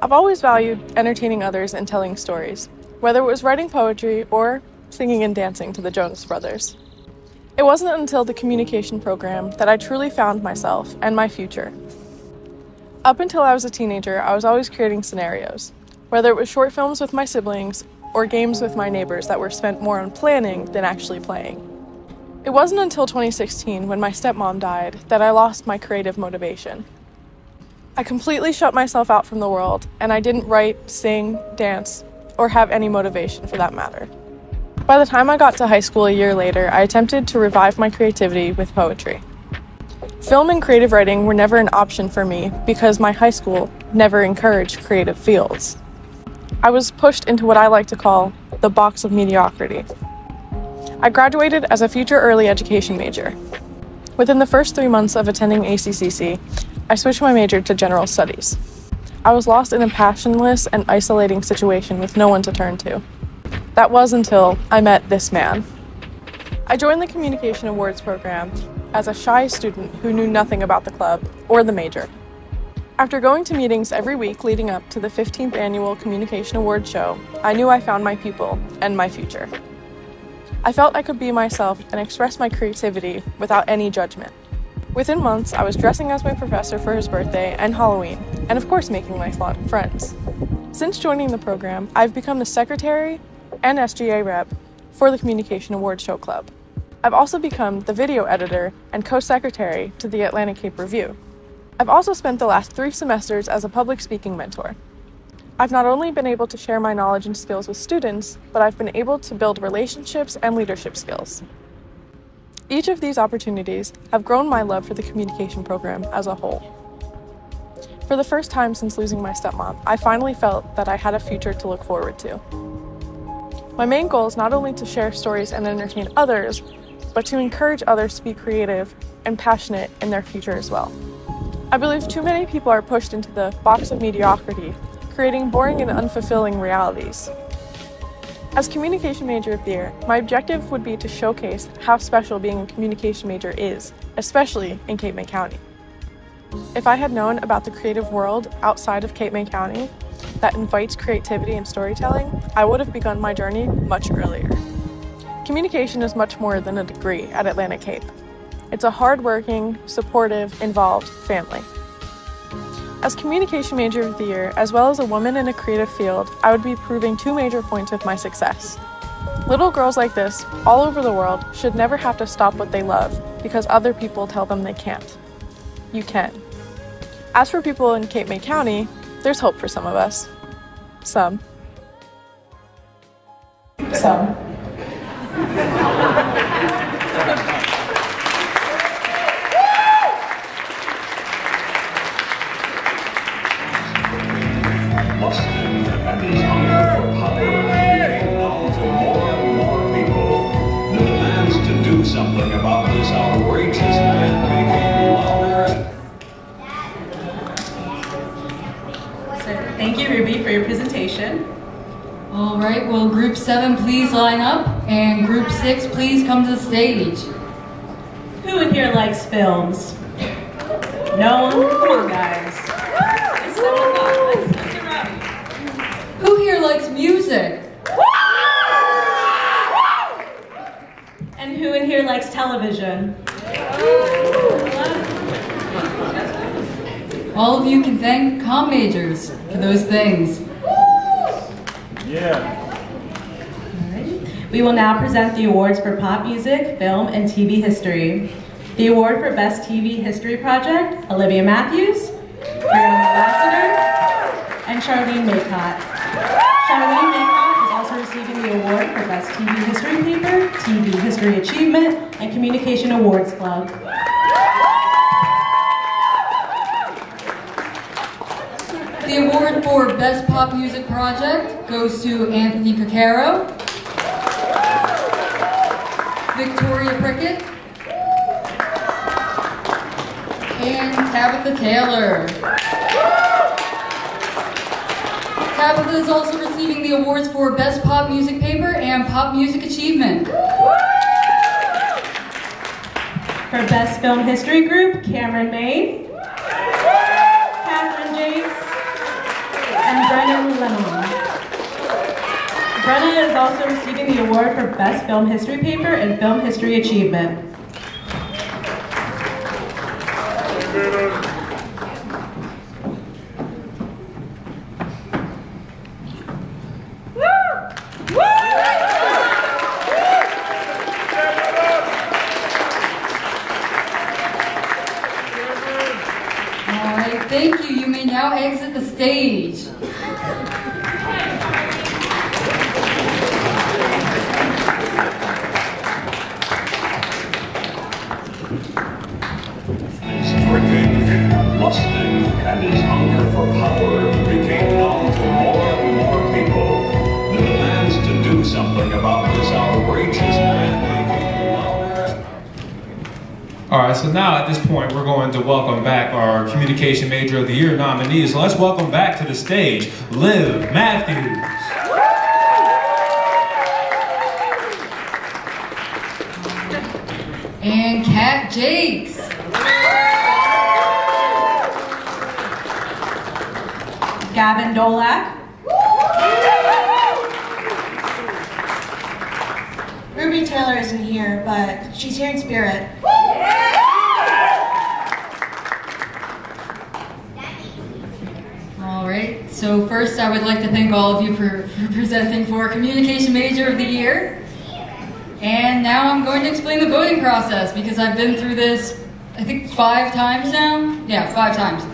S20: I've always valued entertaining others and telling stories, whether it was writing poetry or singing and dancing to the Jonas Brothers. It wasn't until the communication program that I truly found myself and my future. Up until I was a teenager, I was always creating scenarios, whether it was short films with my siblings or games with my neighbors that were spent more on planning than actually playing. It wasn't until 2016, when my stepmom died, that I lost my creative motivation. I completely shut myself out from the world, and I didn't write, sing, dance, or have any motivation for that matter. By the time I got to high school a year later, I attempted to revive my creativity with poetry. Film and creative writing were never an option for me because my high school never encouraged creative fields. I was pushed into what I like to call the box of mediocrity. I graduated as a future early education major. Within the first three months of attending ACCC, I switched my major to general studies. I was lost in a passionless and isolating situation with no one to turn to. That was until I met this man. I joined the Communication Awards program as a shy student who knew nothing about the club or the major. After going to meetings every week leading up to the 15th annual Communication Awards show, I knew I found my people and my future. I felt I could be myself and express my creativity without any judgment. Within months, I was dressing as my professor for his birthday and Halloween, and of course, making lifelong friends. Since joining the program, I've become the secretary and SGA rep for the Communication Awards Show Club. I've also become the video editor and co secretary to the Atlantic Cape Review. I've also spent the last three semesters as a public speaking mentor. I've not only been able to share my knowledge and skills with students, but I've been able to build relationships and leadership skills. Each of these opportunities have grown my love for the communication program as a whole. For the first time since losing my stepmom, I finally felt that I had a future to look forward to. My main goal is not only to share stories and entertain others, but to encourage others to be creative and passionate in their future as well. I believe too many people are pushed into the box of mediocrity creating boring and unfulfilling realities. As communication major of the year, my objective would be to showcase how special being a communication major is, especially in Cape May County. If I had known about the creative world outside of Cape May County that invites creativity and storytelling, I would have begun my journey much earlier. Communication is much more than a degree at Atlantic Cape. It's a hardworking, supportive, involved family. As Communication Major of the Year, as well as a woman in a creative field, I would be proving two major points of my success. Little girls like this, all over the world, should never have to stop what they love because other people tell them they can't. You can. As for people in Cape May County, there's hope for some of us. Some. Some.
S21: Thank you, Ruby, for your presentation.
S5: All right, will group seven please line up and group six please come to the stage.
S21: Who in here likes films? No one? Come on, guys. It's seven o'clock. Let's, let's get rowdy.
S5: Who here likes music?
S21: And who in here likes television?
S5: All of you can thank comm majors for those things.
S4: Yeah.
S21: We will now present the awards for pop music, film, and TV history. The award for Best TV History Project, Olivia Matthews, Brianna Lassiter, and Charlene Maycott. Charlene Maycott is also receiving the award for Best TV History Paper, TV History Achievement, and Communication Awards Club.
S5: The award for Best Pop Music Project goes to Anthony Cacaro, Tabitha Taylor. Tabitha is also receiving the awards for Best Pop Music Paper and Pop Music Achievement.
S21: For Best Film History Group, Cameron Main, Catherine James, and Brennan Lemon. Brenna is also receiving the award for Best Film History Paper and Film History Achievement.
S4: So let's welcome back to the stage Liv Matthews,
S5: And Kat Jaques.
S21: Gavin Dolack,
S9: Ruby Taylor isn't here, but she's here in spirit.
S5: All right, so first I would like to thank all of you for, for presenting for Communication Major of the Year. And now I'm going to explain the voting process because I've been through this, I think, five times now. Yeah, five times.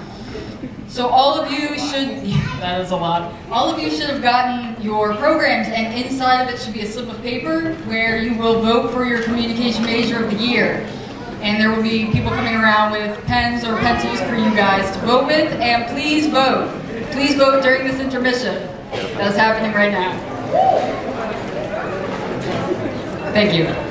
S5: So all of you should, that is a lot. All of you should have gotten your programs and inside of it should be a slip of paper where you will vote for your Communication Major of the Year. And there will be people coming around with pens or pencils for you guys to vote with. And please vote. Please vote during this intermission. That's happening right now. Thank you.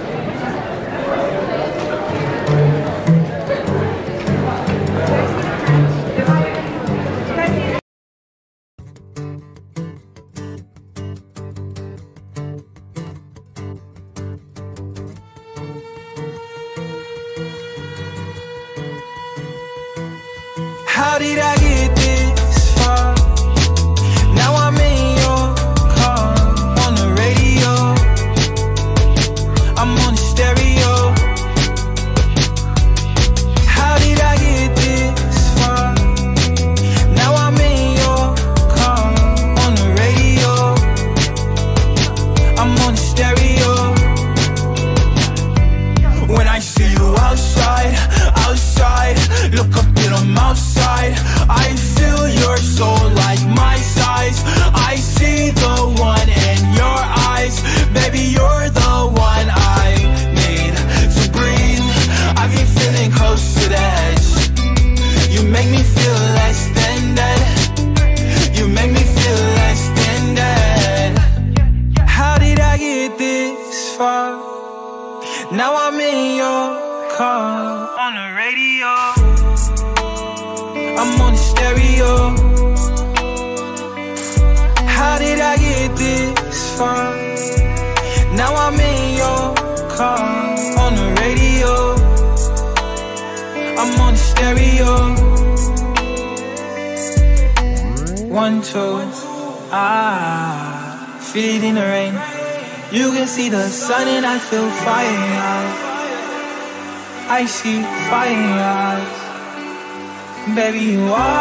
S8: I see
S22: fire in your eyes. Baby, you are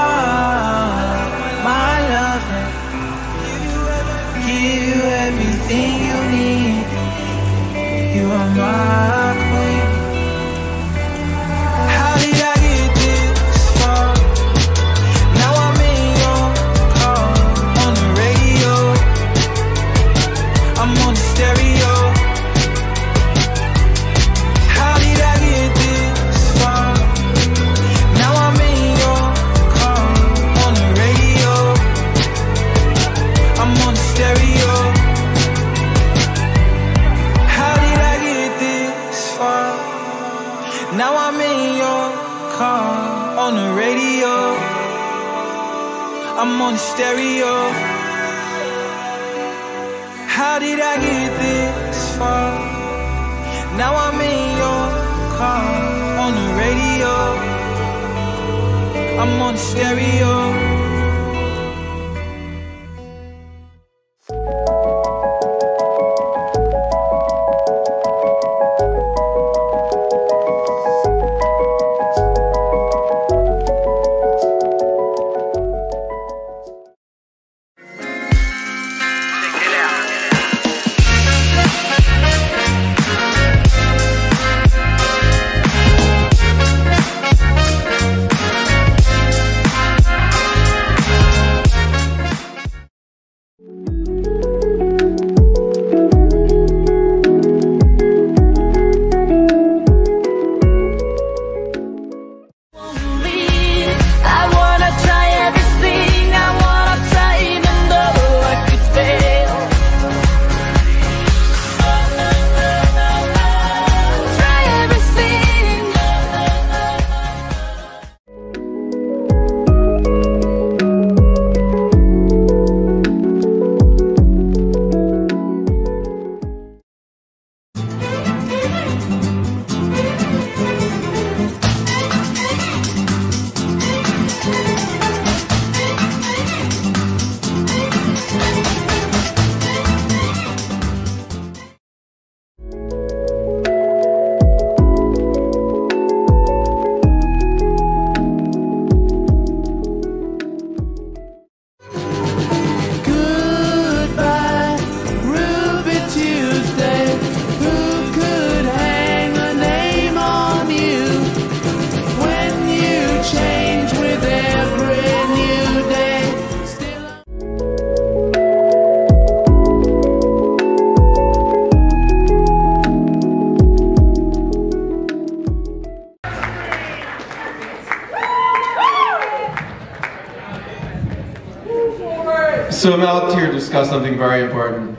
S23: discuss something very important.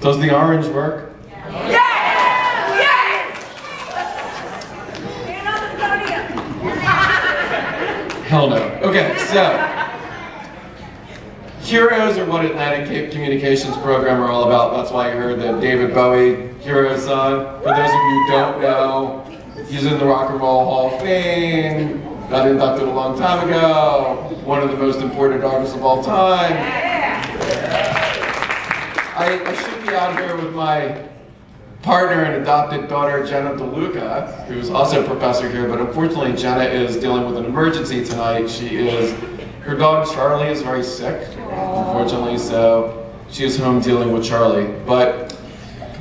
S23: Does the orange work? Yes. Hell no. Okay, so Heroes are what Atlantic Cape Communications Program are all about. That's why you heard the David Bowie Hero song. For those of you who don't know, he's in the Rock and Roll Hall of Fame, got inducted a long time ago, one of the most important artists of all time. I, I should be out here with my partner and adopted daughter, Jenna DeLuca, who's also a professor here, but unfortunately Jenna is dealing with an emergency tonight. She is, her dog Charlie is very sick, unfortunately, so she is home dealing with Charlie. But,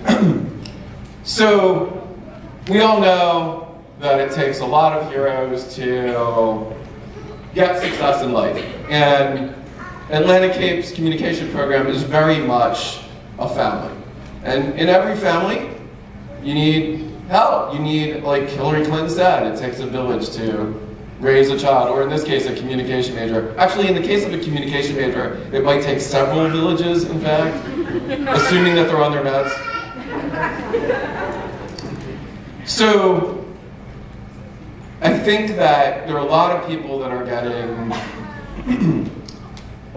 S23: so, we all know that it takes a lot of heroes to get success in life. And Atlantic Cape's communication program is very much a family. And in every family, you need help. You need, like Hillary Clinton said, it takes a village to raise a child, or in this case, a communication major. Actually, in the case of a communication major, it might take several villages, in fact, assuming that they're on their meds. So, I think that there are a lot of people that are getting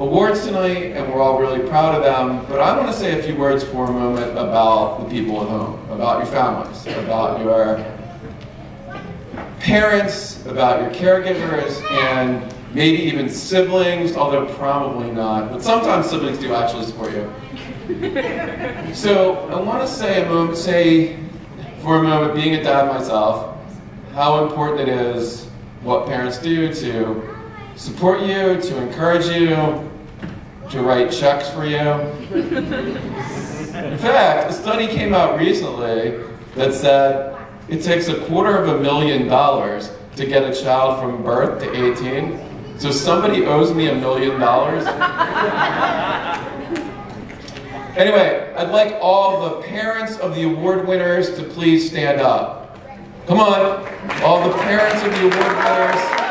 S23: awards tonight, and we're all really proud of them. But I want to say a few words for a moment about the people at home, about your families, about your parents, about your caregivers, and maybe even siblings, although probably not, but sometimes siblings do actually support you. So I want to say a moment, say for a moment, being a dad myself, how important it is what parents do to support you, to encourage you, to write checks for you. In fact, a study came out recently that said it takes a quarter of a million dollars to get a child from birth to 18. So somebody owes me a million dollars. Anyway, I'd like all the parents of the award winners to please stand up. Come on, all the parents of the award winners.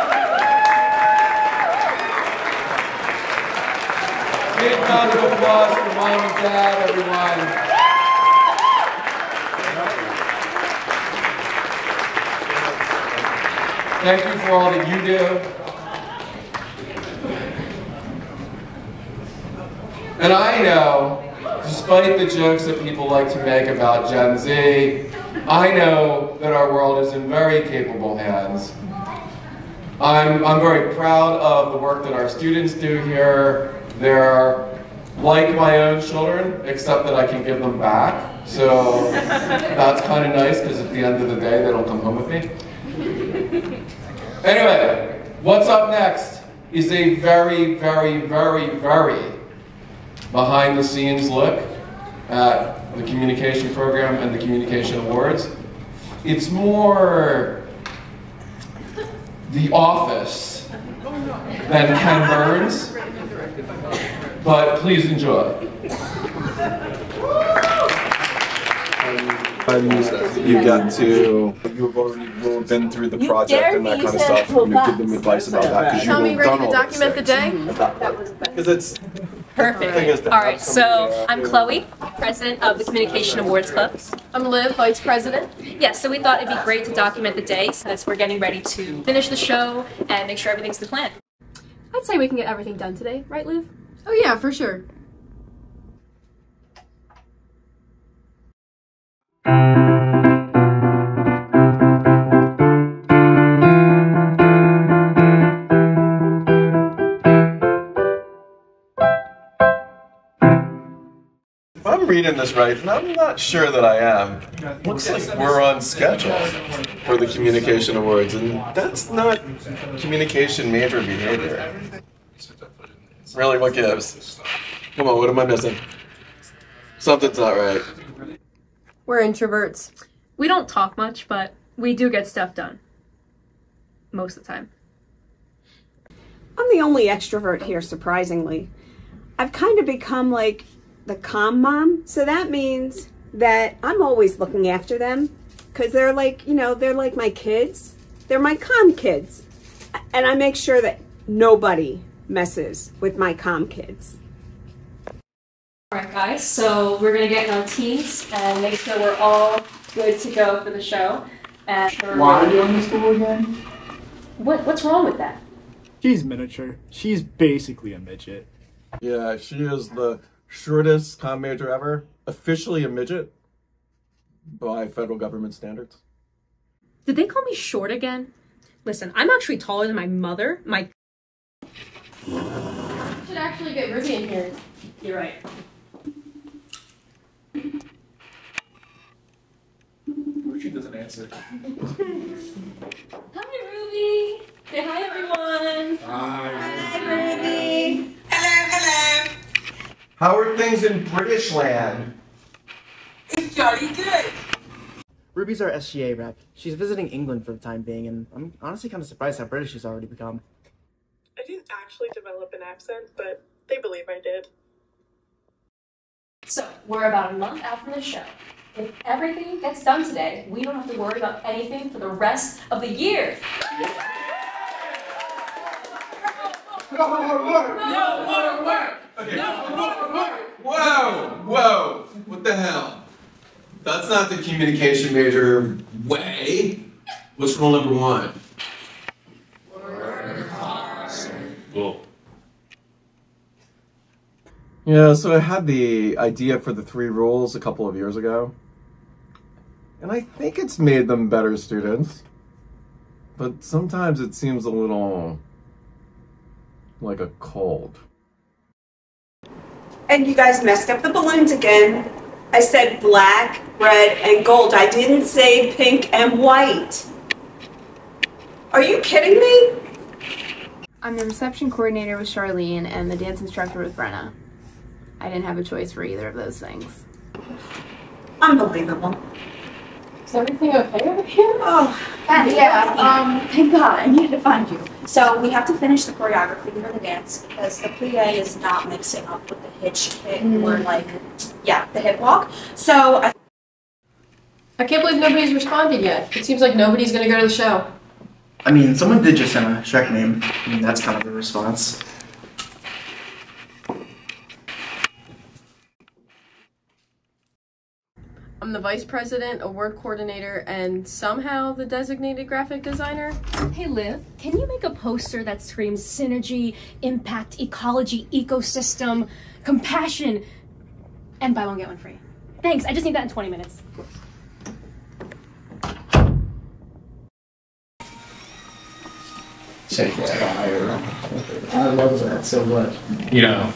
S23: Big round of applause for mom and dad, everyone. Thank you for all that you do. And I know, despite the jokes that people like to make about Gen Z, I know that our world is in very capable hands. I'm, I'm very proud of the work that our students do here. They're like my own children, except that I can give them back. So that's kind of nice because at the end of the day, they don't come home with me. Anyway, what's up next is a very, very, very, very behind the scenes look at the communication program and the communication awards. It's more the office than Ken Burns, but please enjoy.
S14: you get to, you've already been through the project and that kind of stuff, and you give them advice about that, because
S12: Tell me
S14: you've
S12: ready
S14: done
S12: to
S14: all
S12: document the day?
S14: Because it's,
S2: Perfect.
S14: Thing is to
S2: All
S14: have
S2: right,
S14: somebody,
S2: so
S14: uh,
S2: I'm Chloe, president of the Communication Awards Club.
S12: I'm Liv, vice president.
S2: Yes, so we thought it'd be great to document the day since we're getting ready to finish the show and make sure everything's to plan.
S11: I'd say we can get everything done today, right, Liv?
S12: Oh yeah, for sure.
S14: Reading this right, and I'm not sure that I am, looks like we're on schedule for the communication awards, and that's not communication major behavior. Really, what gives? Come on, what am I missing? Something's not right.
S11: We're introverts.
S2: We don't talk much, but we do get stuff done. Most of the time.
S9: I'm the only extrovert here, surprisingly. I've kind of become like the calm mom, so that means that I'm always looking after them because they're like, you know, they're like my kids. They're my calm kids. And I make sure that nobody messes with my calm kids.
S2: Alright guys, so we're gonna get in our teams and make sure we're all good to go for the show. And
S18: Why are you on the school again?
S2: What what's wrong with that?
S18: She's miniature. She's basically a midget.
S14: Yeah, she is the shortest com major ever, officially a midget by federal government standards.
S2: Did they call me short again? Listen, I'm actually taller than my mother. My
S12: Should actually get Ruby in here.
S2: You're right.
S24: She doesn't answer.
S2: Hi Ruby! Say hi everyone! Hi Hi, Ruby!
S14: How are things in British land?
S8: It's jolly good.
S19: Ruby's our SGA rep. She's visiting England for the time being, and I'm honestly kind of surprised how British she's already become.
S25: I didn't actually develop an accent, but they believe I did.
S2: So, we're about a month out from the show. If everything gets done today, we don't have to worry about anything for the rest of the year.
S14: Whoa, whoa, what the hell? That's not the communication major way. What's rule number one? Yeah, so I had the idea for the three rules a couple of years ago. And I think it's made them better students.
S26: but sometimes it seems a little like a cold.
S9: And you guys messed up the balloons again. I said black, red, and gold. I didn't say pink and white. Are you kidding me?
S11: I'm the reception coordinator with Charlene and the dance instructor with Brenna. I didn't have a choice for either of those things.
S9: Unbelievable.
S11: Is everything okay over here?
S27: Oh, yeah, um, thank God, I needed to find you. So we have to finish the choreography for the dance because the plie is not mixing up with the hitch kick or like, yeah, the hip walk. So I
S11: I can't believe nobody's responded yet. It seems like nobody's gonna go to the show.
S28: I mean, someone did just send a Shrek name. I mean, that's kind of a response.
S12: I'm the vice president, award coordinator, and somehow the designated graphic designer.
S2: Hey Liv, can you make a poster that screams synergy, impact, ecology, ecosystem, compassion, and buy one get one free? Thanks, I just need that in 20 minutes.
S29: Shake fire.
S30: I love that so much.
S29: You know,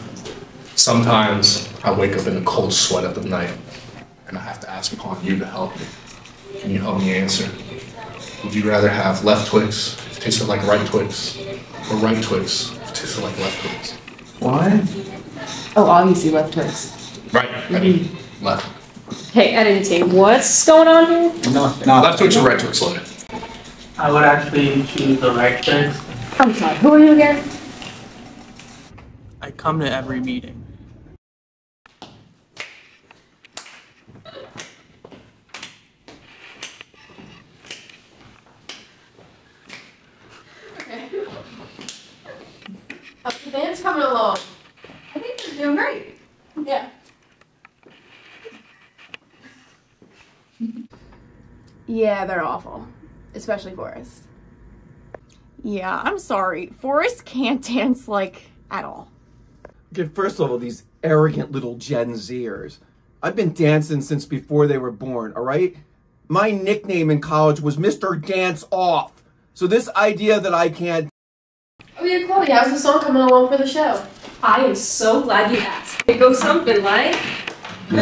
S29: sometimes I wake up in a cold sweat at the night and I have to ask upon you to help me. Can you help me answer? Would you rather have left Twix if it tasted like right Twix, or right Twix if it tasted like left Twix? Why?
S11: Oh, obviously left Twix.
S29: Right, I mean, mm-hmm. left.
S11: Hey, editing team, what's going on here?
S29: Nothing. Left Twix or right Twix, Logan?
S31: I would actually choose the right Twix.
S11: I'm sorry, who are you again?
S31: I come to every meeting.
S12: Okay. How's the band's coming along? I think they're doing great. Yeah. Yeah, they're awful. Especially Forrest.
S32: Yeah, I'm sorry. Forrest can't dance like at all.
S23: Okay, first of all, these arrogant little Gen Zers. I've been dancing since before they were born, all right? My nickname in college was Mr. Dance Off. So this idea that I can't
S12: Oh yeah, Chloe, how's the song coming along for the show?
S2: I am so glad you asked. It goes something like.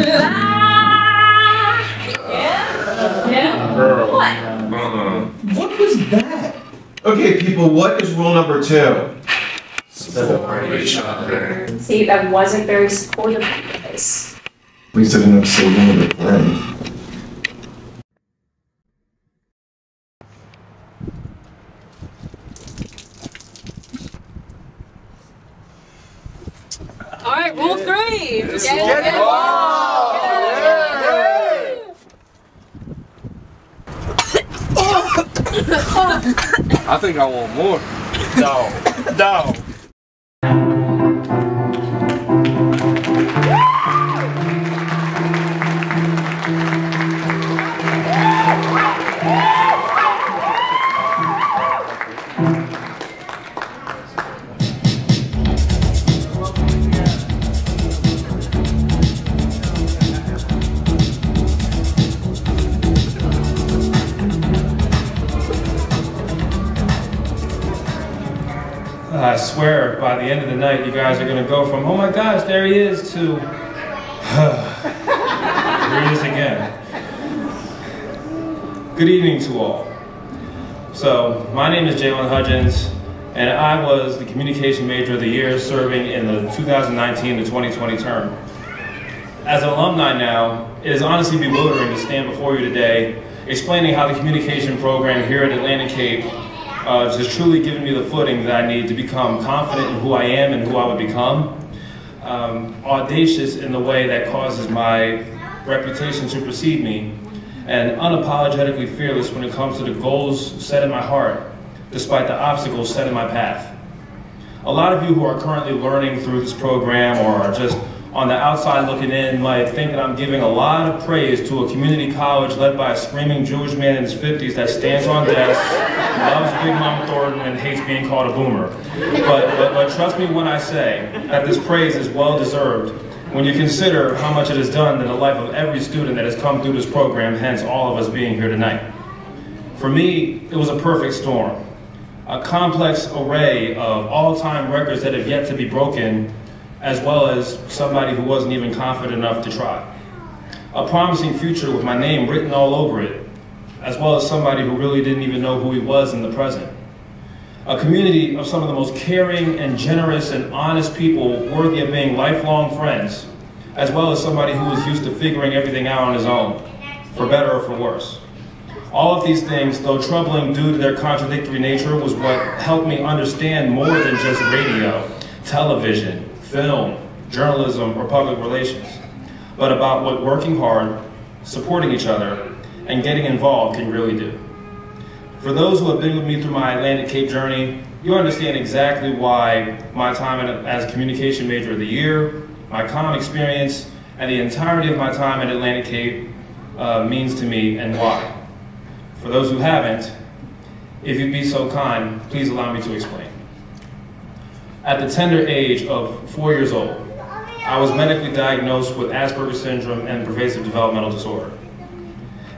S2: Yeah? Yeah? What?
S26: Uh-uh. What was that? Okay, people, what is rule number two?
S29: Support each other.
S2: See, that wasn't very supportive of this.
S26: At least I didn't have to say one other thing.
S2: Rule three.
S29: Yes,
S2: Get
S29: get
S2: it.
S29: I think I want more.
S31: No. No.
S4: You guys are gonna go from, oh my gosh, there he is, to, here he is again. Good evening to all. So, my name is Jalen Hudgens, and I was the communication major of the year serving in the 2019 to 2020 term. As an alumni now, it is honestly bewildering to stand before you today explaining how the communication program here at Atlantic Cape uh, has truly given me the footing that I need to become confident in who I am and who I would become, um, audacious in the way that causes my reputation to precede me, and unapologetically fearless when it comes to the goals set in my heart, despite the obstacles set in my path. A lot of you who are currently learning through this program or are just on the outside looking in might think that I'm giving a lot of praise to a community college led by a screaming Jewish man in his 50s that stands on desks, loves Big Mama Thornton, and hates being called a boomer. But, but, but trust me when I say that this praise is well deserved when you consider how much it has done in the life of every student that has come through this program, hence all of us being here tonight. For me, it was a perfect storm. A complex array of all-time records that have yet to be broken, as well as somebody who wasn't even confident enough to try. A promising future with my name written all over it, as well as somebody who really didn't even know who he was in the present. A community of some of the most caring and generous and honest people worthy of being lifelong friends, as well as somebody who was used to figuring everything out on his own, for better or for worse. All of these things, though troubling due to their contradictory nature, was what helped me understand more than just radio, television, film, journalism, or public relations, but about what working hard, supporting each other, and getting involved can really do. For those who have been with me through my Atlantic Cape journey, you understand exactly why my time as a communication major of the year, my comm experience, and the entirety of my time at Atlantic Cape uh, means to me and why. For those who haven't, if you'd be so kind, please allow me to explain. At the tender age of four years old, I was medically diagnosed with Asperger's syndrome and pervasive developmental disorder.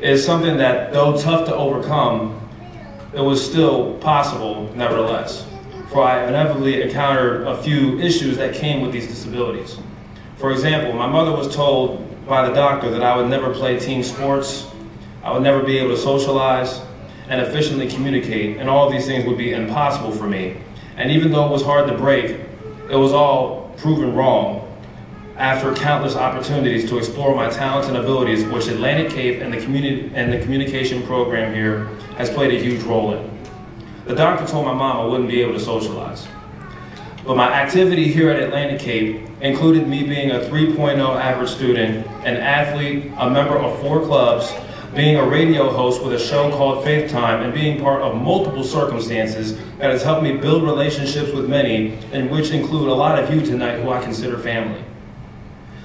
S4: It is something that, though tough to overcome, it was still possible nevertheless, for I inevitably encountered a few issues that came with these disabilities. For example, my mother was told by the doctor that I would never play team sports, I would never be able to socialize and efficiently communicate, and all of these things would be impossible for me. And even though it was hard to break, it was all proven wrong after countless opportunities to explore my talents and abilities, which Atlantic Cape and the, community, and the communication program here has played a huge role in. The doctor told my mom I wouldn't be able to socialize. But my activity here at Atlantic Cape included me being a 3.0 average student, an athlete, a member of four clubs, being a radio host with a show called Faith Time, and being part of multiple circumstances that has helped me build relationships with many, and which include a lot of you tonight who I consider family.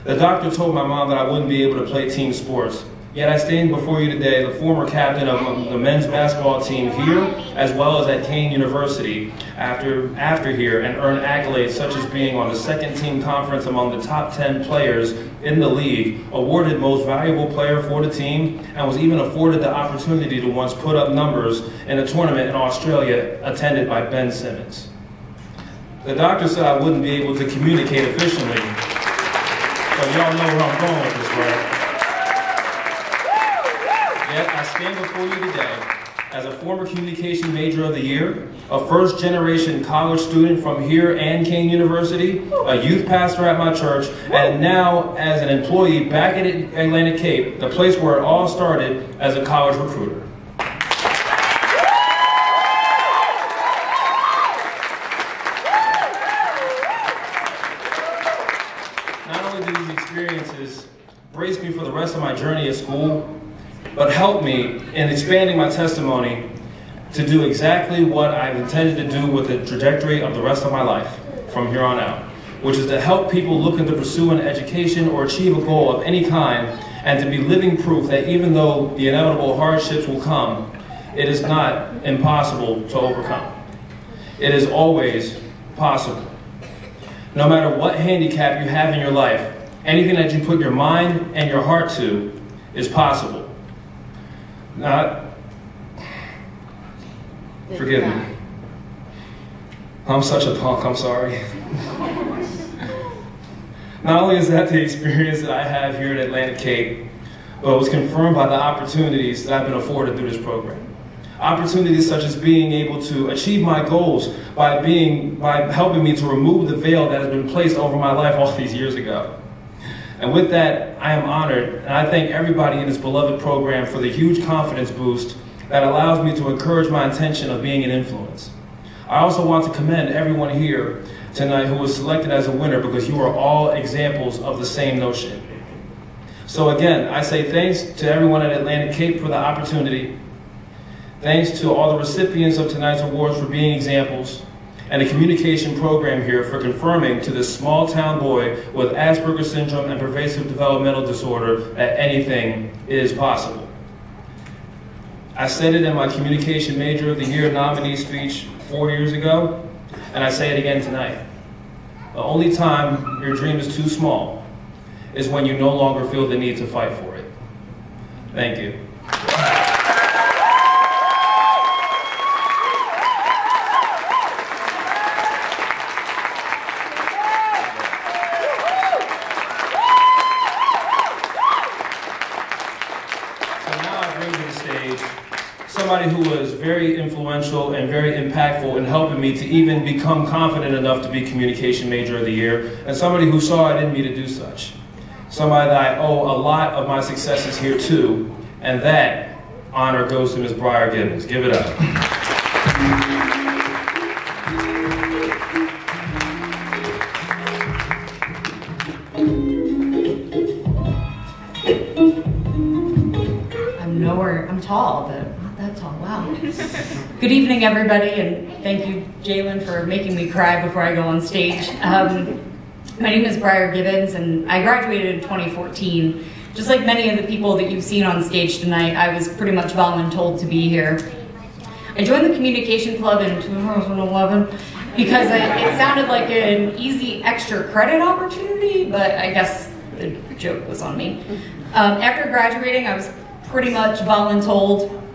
S4: The doctor told my mom that I wouldn't be able to play team sports, Yet I stand before you today, the former captain of the men's basketball team here, as well as at Kean University after, after here, and earned accolades such as being on the second team conference among the top 10 players in the league, awarded most valuable player for the team, and was even afforded the opportunity to once put up numbers in a tournament in Australia attended by Ben Simmons. The doctor said I wouldn't be able to communicate efficiently. but y'all know where I'm going with this, right? Stand before you today as a former communication major of the year, a first generation college student from here and Kean University, a youth pastor at my church, and now as an employee back at Atlantic Cape, the place where it all started as a college recruiter. Not only do these experiences brace me for the rest of my journey at school, but help me in expanding my testimony to do exactly what I've intended to do with the trajectory of the rest of my life from here on out, which is to help people looking to pursue an education or achieve a goal of any kind and to be living proof that even though the inevitable hardships will come, it is not impossible to overcome. It is always possible. No matter what handicap you have in your life, anything that you put your mind and your heart to is possible. Not. Forgive me. I'm such a punk, I'm sorry. Not only is that the experience that I have here at Atlantic Cape, but it was confirmed by the opportunities that I've been afforded through this program. Opportunities such as being able to achieve my goals by being by helping me to remove the veil that has been placed over my life all these years ago. And with that, I am honored, and I thank everybody in this beloved program for the huge confidence boost that allows me to encourage my intention of being an influence. I also want to commend everyone here tonight who was selected as a winner because you are all examples of the same notion. So again, I say thanks to everyone at Atlantic Cape for the opportunity. Thanks to all the recipients of tonight's awards for being examples and a communication program here for confirming to this small town boy with Asperger's syndrome and pervasive developmental disorder that anything is possible. I said it in my communication major of the year nominee speech four years ago, and I say it again tonight. The only time your dream is too small is when you no longer feel the need to fight for it. Thank you. Somebody who was very influential and very impactful in helping me to even become confident enough to be Communication Major of the Year, and somebody who saw it in me to do such. Somebody that I owe a lot of my successes here to, and that honor goes to Ms. Briar Gibbons. Give it up.
S33: Good evening, everybody, and thank you, Jalen, for making me cry before I go on stage. Um, my name is Briar Gibbons, and I graduated in 2014. Just like many of the people that you've seen on stage tonight, I was pretty much voluntold to be here. I joined the Communication Club in 2011 because I, it sounded like an easy extra credit opportunity, but I guess the joke was on me. Um, after graduating, I was pretty much voluntold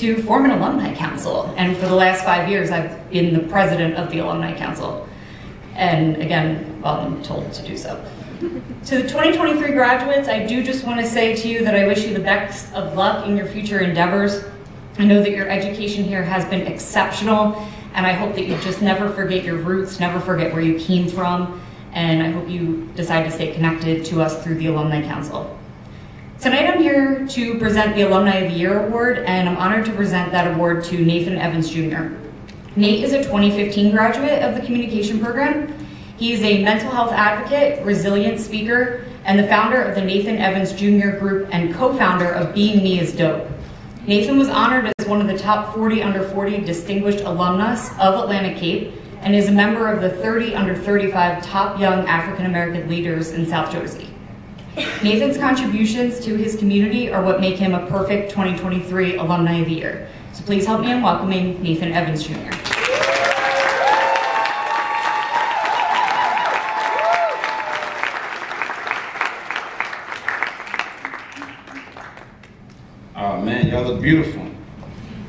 S33: to form an alumni council, and for the last five years, I've been the president of the alumni council. And again, i'm told to do so. To the 2023 graduates, I do just want to say to you that I wish you the best of luck in your future endeavors. I know that your education here has been exceptional, and I hope that you just never forget your roots, never forget where you came from, and I hope you decide to stay connected to us through the Alumni Council. Tonight I'm here to present the Alumni of the Year Award, and I'm honored to present that award to Nathan Evans Jr. Nate is a 2015 graduate of the communication program. He is a mental health advocate, resilient speaker, and the founder of the Nathan Evans Jr. Group and co-founder of Being Me is Dope. Nathan was honored as one of the top 40 under 40 distinguished alumnus of Atlantic Cape and is a member of the 30 under 35 top young African American leaders in South Jersey. Nathan's contributions to his community are what make him a perfect 2023 Alumni of the Year. So please help me in welcoming Nathan Evans Jr.
S34: Oh man, y'all look beautiful.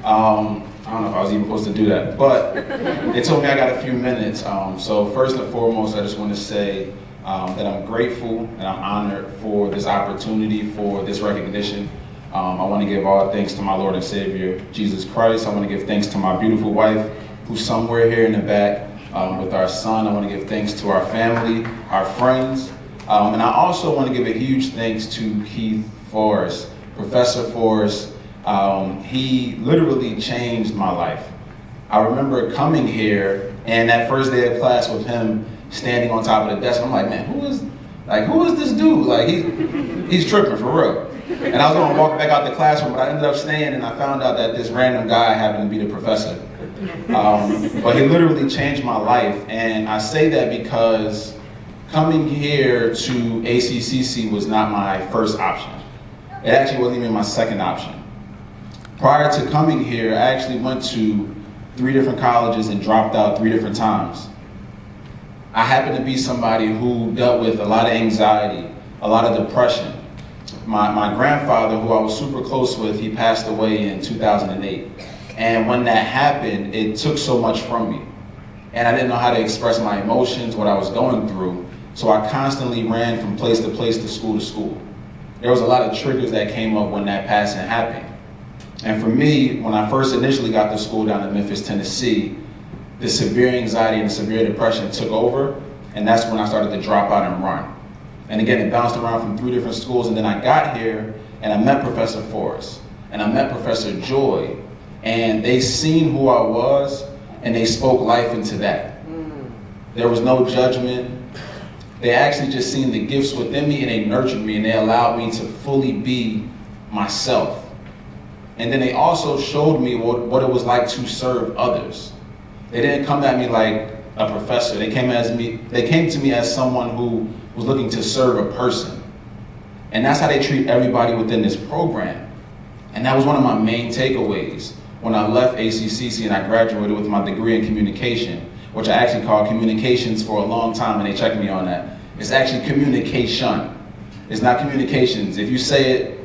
S34: Um, I don't know if I was even supposed to do that, but they told me I got a few minutes. Um, so first and foremost, I just want to say um, that I'm grateful and I'm honored for this opportunity, for this recognition. Um, I want to give all thanks to my Lord and Savior, Jesus Christ. I want to give thanks to my beautiful wife, who's somewhere here in the back um, with our son. I want to give thanks to our family, our friends, um, and I also want to give a huge thanks to Keith Forrest, Professor Forrest. Um, he literally changed my life. I remember coming here and that first day of class with him standing on top of the desk. I'm like, man, who is like who is this dude? Like he he's tripping for real. And I was gonna walk back out the classroom, but I ended up staying and I found out that this random guy happened to be the professor. Um, but he literally changed my life, and I say that because coming here to ACCC was not my first option. It actually wasn't even my second option. Prior to coming here, I actually went to three different colleges and dropped out three different times. I happen to be somebody who dealt with a lot of anxiety, a lot of depression. My, my grandfather, who I was super close with, he passed away in 2008. And when that happened, it took so much from me. And I didn't know how to express my emotions, what I was going through. So I constantly ran from place to place to school to school. There was a lot of triggers that came up when that passing happened. And for me, when I first initially got to school down in Memphis, Tennessee, the severe anxiety and the severe depression took over, and that's when I started to drop out and run. And again, it bounced around from three different schools, and then I got here and I met Professor Forrest, and I met Professor Joy, and they seen who I was, and they spoke life into that. Mm. There was no judgment. They actually just seen the gifts within me, and they nurtured me, and they allowed me to fully be myself. And then they also showed me what, what it was like to serve others. They didn't come at me like a professor. They came as me. They came to me as someone who was looking to serve a person, and that's how they treat everybody within this program. And that was one of my main takeaways when I left ACCC and I graduated with my degree in communication, which I actually called communications for a long time, and they checked me on that. It's actually communication. It's not communications. If you say it,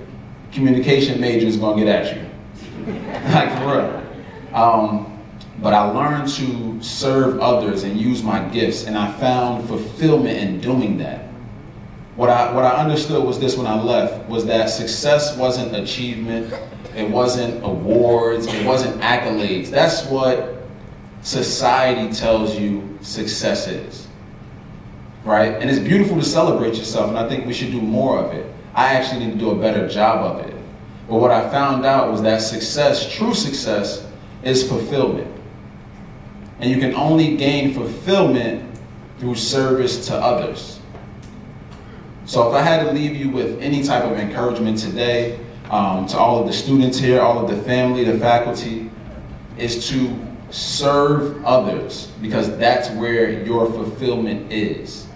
S34: communication major is gonna get at you. like for real. Um, but I learned to serve others and use my gifts, and I found fulfillment in doing that. What I, what I understood was this when I left was that success wasn't achievement, It wasn't awards. It wasn't accolades. That's what society tells you success is. Right? And it's beautiful to celebrate yourself, and I think we should do more of it. I actually need to do a better job of it. But what I found out was that success, true success, is fulfillment. And you can only gain fulfillment through service to others. So if I had to leave you with any type of encouragement today, um, to all of the students here, all of the family, the faculty, is to serve others because that's where your fulfillment is.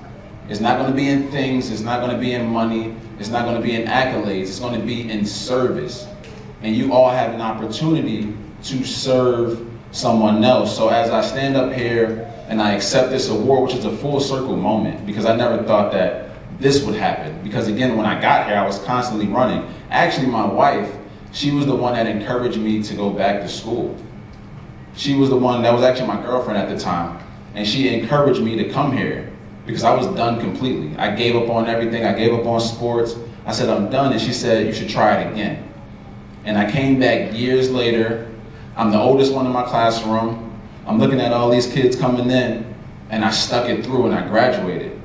S34: It's not going to be in things, it's not going to be in money, it's not going to be in accolades, it's going to be in service. And you all have an opportunity to serve someone else. So as I stand up here and I accept this award, which is a full circle moment, because I never thought that this would happen. Because again, when I got here, I was constantly running. Actually, my wife, she was the one that encouraged me to go back to school. She was the one that was actually my girlfriend at the time. And she encouraged me to come here because I was done completely. I gave up on everything. I gave up on sports. I said, I'm done. And she said, you should try it again. And I came back years later. I'm the oldest one in my classroom. I'm looking at all these kids coming in, and I stuck it through and I graduated.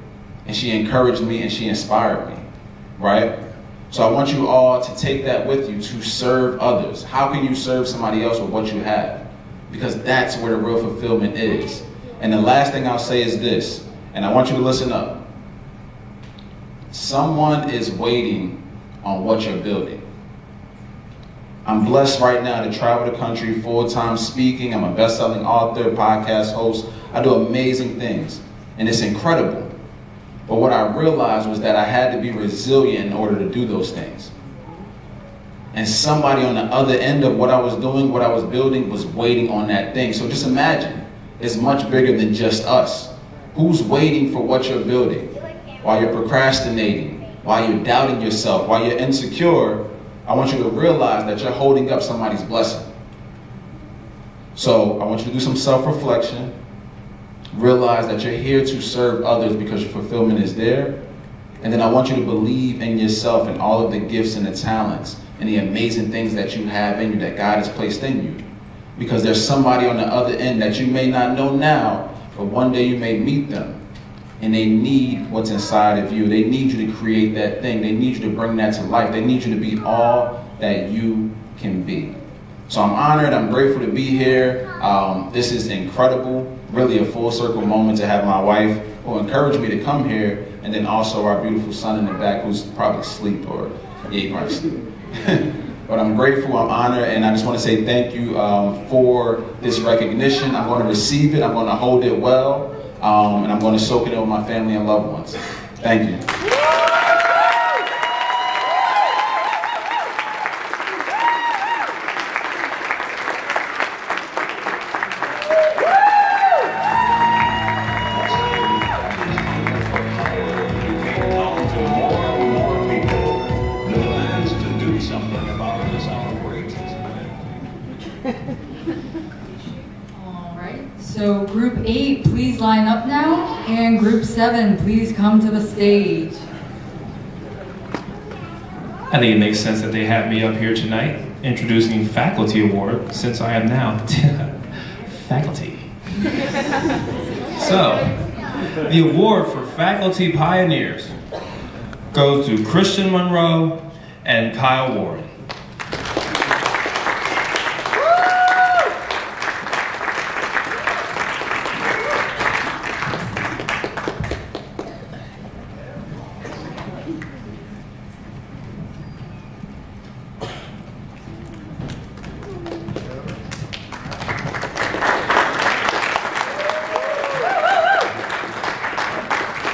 S34: And she encouraged me and she inspired me, right? So I want you all to take that with you to serve others. How can you serve somebody else with what you have? Because that's where the real fulfillment is. And the last thing I'll say is this, and I want you to listen up. Someone is waiting on what you're building. I'm blessed right now to travel the country full time speaking. I'm a best selling author, podcast host. I do amazing things, and it's incredible. But what I realized was that I had to be resilient in order to do those things. And somebody on the other end of what I was doing, what I was building, was waiting on that thing. So just imagine, it's much bigger than just us. Who's waiting for what you're building? While you're procrastinating, while you're doubting yourself, while you're insecure, I want you to realize that you're holding up somebody's blessing. So I want you to do some self reflection. Realize that you're here to serve others because your fulfillment is there. And then I want you to believe in yourself and all of the gifts and the talents and the amazing things that you have in you that God has placed in you. Because there's somebody on the other end that you may not know now, but one day you may meet them. And they need what's inside of you. They need you to create that thing. They need you to bring that to life. They need you to be all that you can be. So I'm honored. I'm grateful to be here. Um, this is incredible. Really a full circle moment to have my wife who encouraged me to come here, and then also our beautiful son in the back who's probably asleep or yeah, he probably but I'm grateful. I'm honored, and I just want to say thank you um, for this recognition. I'm going to receive it. I'm going to hold it well, um, and I'm going to soak it in with my family and loved ones. Thank you.
S5: Seven, please come to the stage.
S4: I think it makes sense that they have me up here tonight introducing Faculty Award since I am now faculty. so, the award for Faculty Pioneers goes to Christian Monroe and Kyle Warren.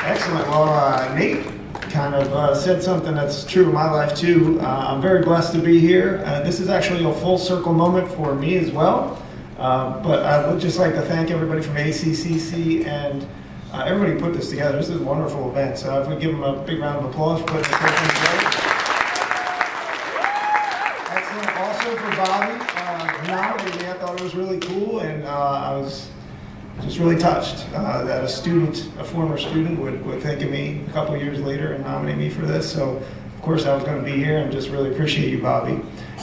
S35: Excellent. Well, uh, Nate kind of uh, said something that's true in my life too. Uh, I'm very blessed to be here. Uh, this is actually a full circle moment for me as well. Uh, but I would just like to thank everybody from ACCC and uh, everybody put this together. This is a wonderful event. So if we give them a big round of applause for putting this together. Excellent. Also for Bobby, uh, nominated me. I thought it was really cool, and uh, I was just really touched uh, that a student, a former student, would, would think of me a couple years later and nominate me for this. So of course, I was going to be here and just really appreciate you, Bobby.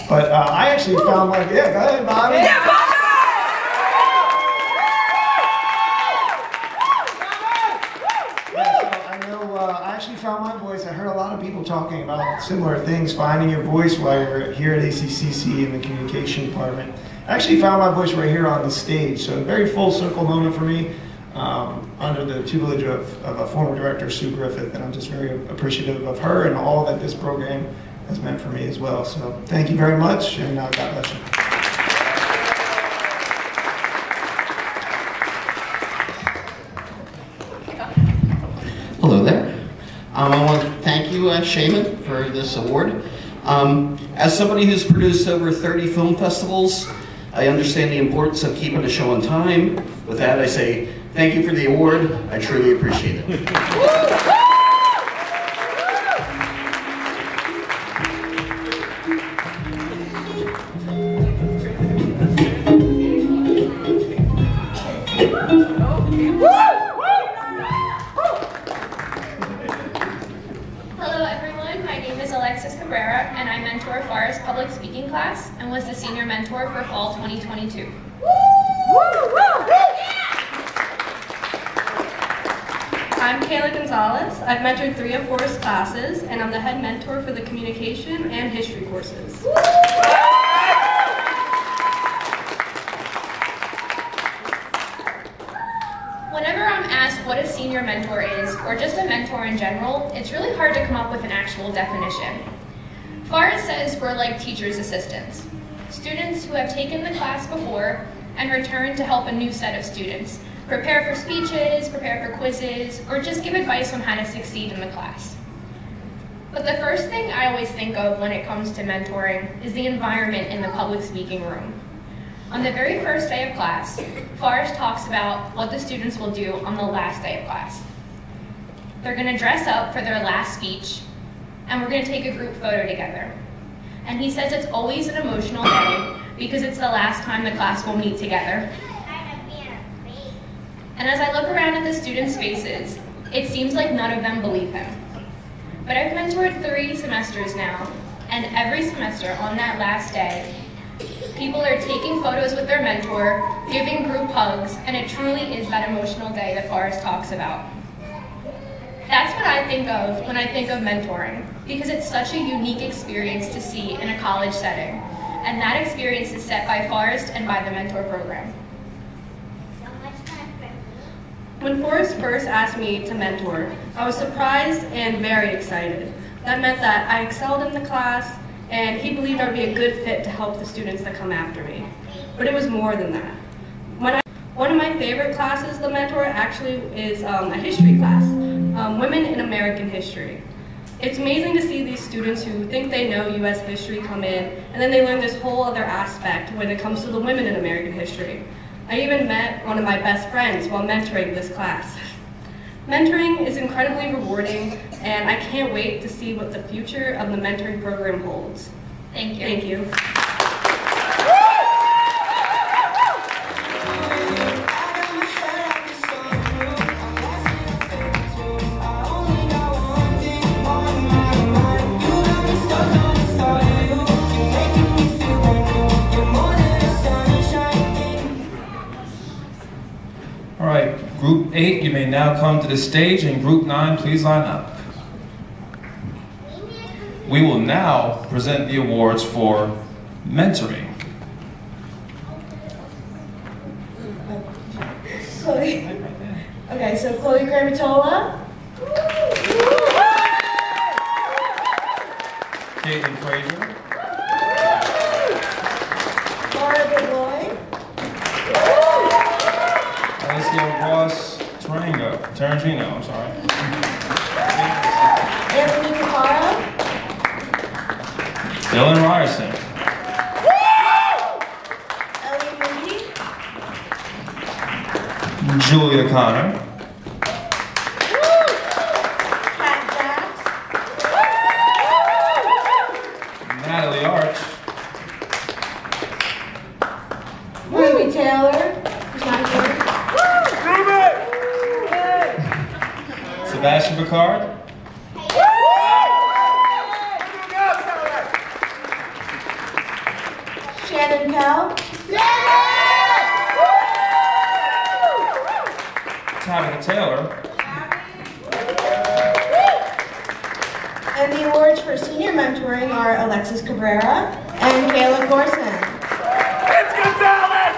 S35: But uh, I actually found my, yeah, go ahead, Bobby.
S36: Yeah, Bobby!
S35: I know uh, I actually found my voice. I heard a lot of people talking about similar things, finding your voice while you're here at ACCC in the communication department. I actually found my voice right here on the stage, so a very full circle moment for me um, under the tutelage of, of a former director, Sue Griffith, and I'm just very appreciative of her and all that this program has meant for me as well. So thank you very much, and uh, God bless you.
S28: Hello there. Um, I want to thank you, uh, Shaman, for this award. Um, as somebody who's produced over 30 film festivals, I understand the importance of keeping a show on time. With that, I say thank you for the award. I truly appreciate it.
S11: Hello everyone, my name is Alexis Cabrera and I mentor Forrest Public Speaking class and was the senior mentor for fall 2022.
S37: I've mentored three of Forrest classes, and I'm the head mentor for the communication and history courses.
S11: Whenever I'm asked what a senior mentor is, or just a mentor in general, it's really hard to come up with an actual definition. Forrest says we're like teacher's assistants, students who have taken the class before and return to help a new set of students, prepare for speeches, prepare for quizzes, or just give advice on how to succeed in the class. But the first thing I always think of when it comes to mentoring is the environment in the public speaking room. On the very first day of class, Forrest talks about what the students will do on the last day of class. They're going to dress up for their last speech, and we're going to take a group photo together. And he says it's always an emotional day because it's the last time the class will meet together. And as I look around at the students' faces, it seems like none of them believe him. But I've mentored three semesters now, and every semester on that last day, people are taking photos with their mentor, giving group hugs, and it truly is that emotional day that Forrest talks about. That's what I think of when I think of mentoring, because it's such a unique experience to see in a college setting, and that experience is set by Forrest and by the mentor program.
S37: When Forrest first asked me to mentor, I was surprised and very excited. That meant that I excelled in the class, and he believed I would be a good fit to help the students that come after me. But it was more than that. I, one of my favorite classes, the mentor, actually is um, a history class, um, Women in American History. It's amazing to see these students who think they know U.S. history come in, and then they learn this whole other aspect when it comes to the women in American history. I even met one of my best friends while mentoring this class. Mentoring is incredibly rewarding, and I can't wait to see what the future of the mentoring program holds.
S11: Thank you.
S37: Thank you.
S4: Eight, you may now come to the stage, and group nine, please line up. We will now present the awards for mentoring.
S37: Chloe. Okay, so Chloe Cramutola.
S4: Caitlin Frazier,
S37: Laura Goodloy.
S4: Alicia Ross Tarango, Tarantino, I'm sorry.
S37: Anthony Capara.
S4: Dylan Ryerson,
S37: Ellie Moody.
S4: Julia Connor,
S37: Kat Jaques.
S4: Natalie Arch,
S37: Ruby Taylor. Who's not here.
S4: Sebastian Picard,
S6: Shannon Kell.
S4: Tabitha Taylor.
S6: And the awards for senior mentoring are Alexis Cabrera and Kayla Gorson. It's Gonzalez!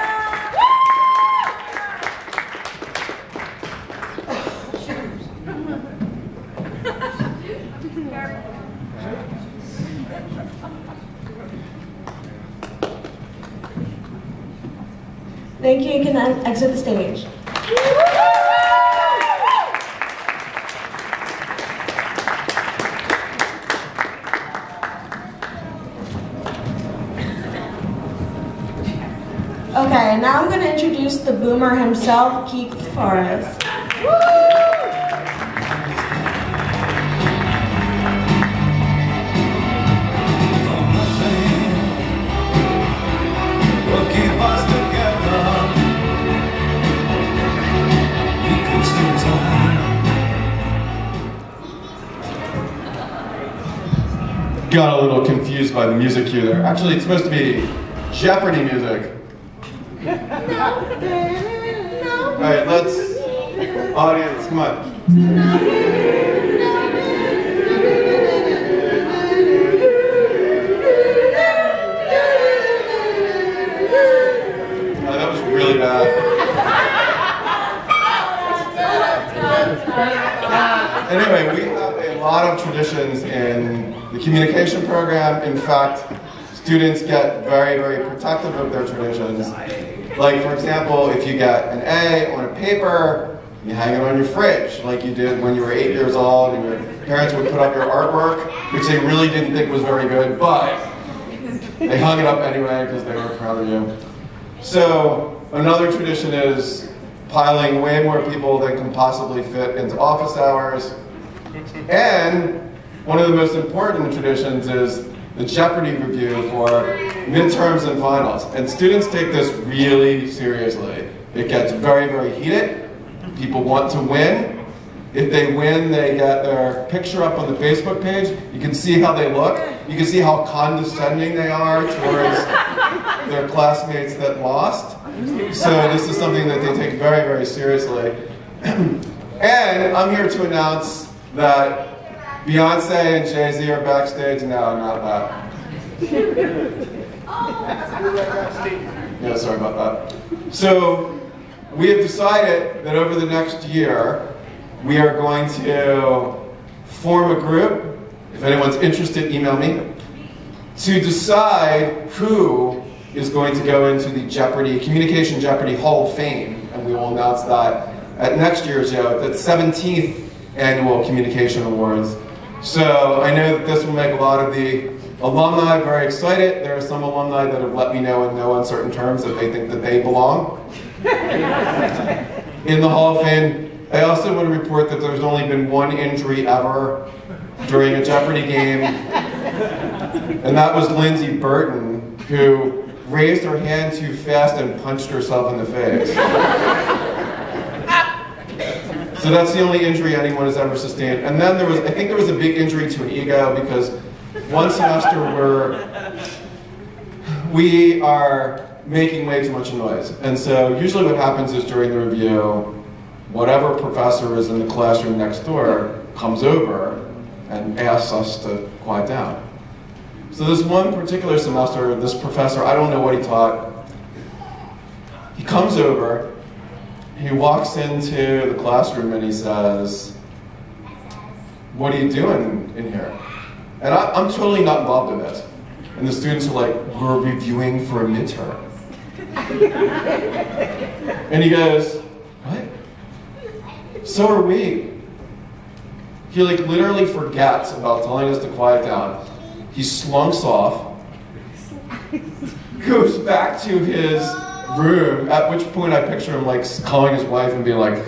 S6: Thank you. You can then exit the stage. Okay, now I'm going to introduce the boomer himself, Keith Forrest.
S38: will keep us together. We can still
S23: Got a little confused by the music cue there. Actually, it's supposed to be Jeopardy music. In fact, students get very, very protective of their traditions. Like, for example, if you get an A on a paper, you hang it on your fridge, like you did when you were eight years old, and your parents would put up your artwork, which they really didn't think was very good, but they hung it up anyway because they were proud of you. So another tradition is piling way more people than can possibly fit into office hours. And one of the most important traditions is the Jeopardy review for midterms and finals. And students take this really seriously. It gets very, very heated. People want to win. If they win, they get their picture up on the Facebook page. You can see how they look. You can see how condescending they are towards their classmates that lost. So this is something that they take very, very seriously. and I'm here to announce that Beyonce and Jay-Z are backstage. No, not that. Yeah, sorry about that. So we have decided that over the next year, we are going to form a group. If anyone's interested, email me. To decide who is going to go into the Jeopardy, Communication Jeopardy Hall of Fame. And we will announce that at next year's, know, the 17th Annual Communication Awards. So I know that this will make a lot of the alumni very excited. There are some alumni that have let me know in no uncertain terms that they think that they belong in the Hall of Fame. I also want to report that there's only been one injury ever during a Jeopardy game, and that was Lindsay Burton, who raised her hand too fast and punched herself in the face. So that's the only injury anyone has ever sustained. And then there was, I think there was a big injury to an ego because one semester we're, we are making way too much noise. And so usually what happens is during the review, whatever professor is in the classroom next door comes over and asks us to quiet down. So this one particular semester, this professor, I don't know what he taught, he comes over, he walks into the classroom and he says, what are you doing in here? And I, I'm totally not involved in this. And the students are like, we're reviewing for a midterm. and he goes, what? So are we. He like literally forgets about telling us to quiet down. He slunks off, goes back to his room, at which point I picture him like calling his wife and being like,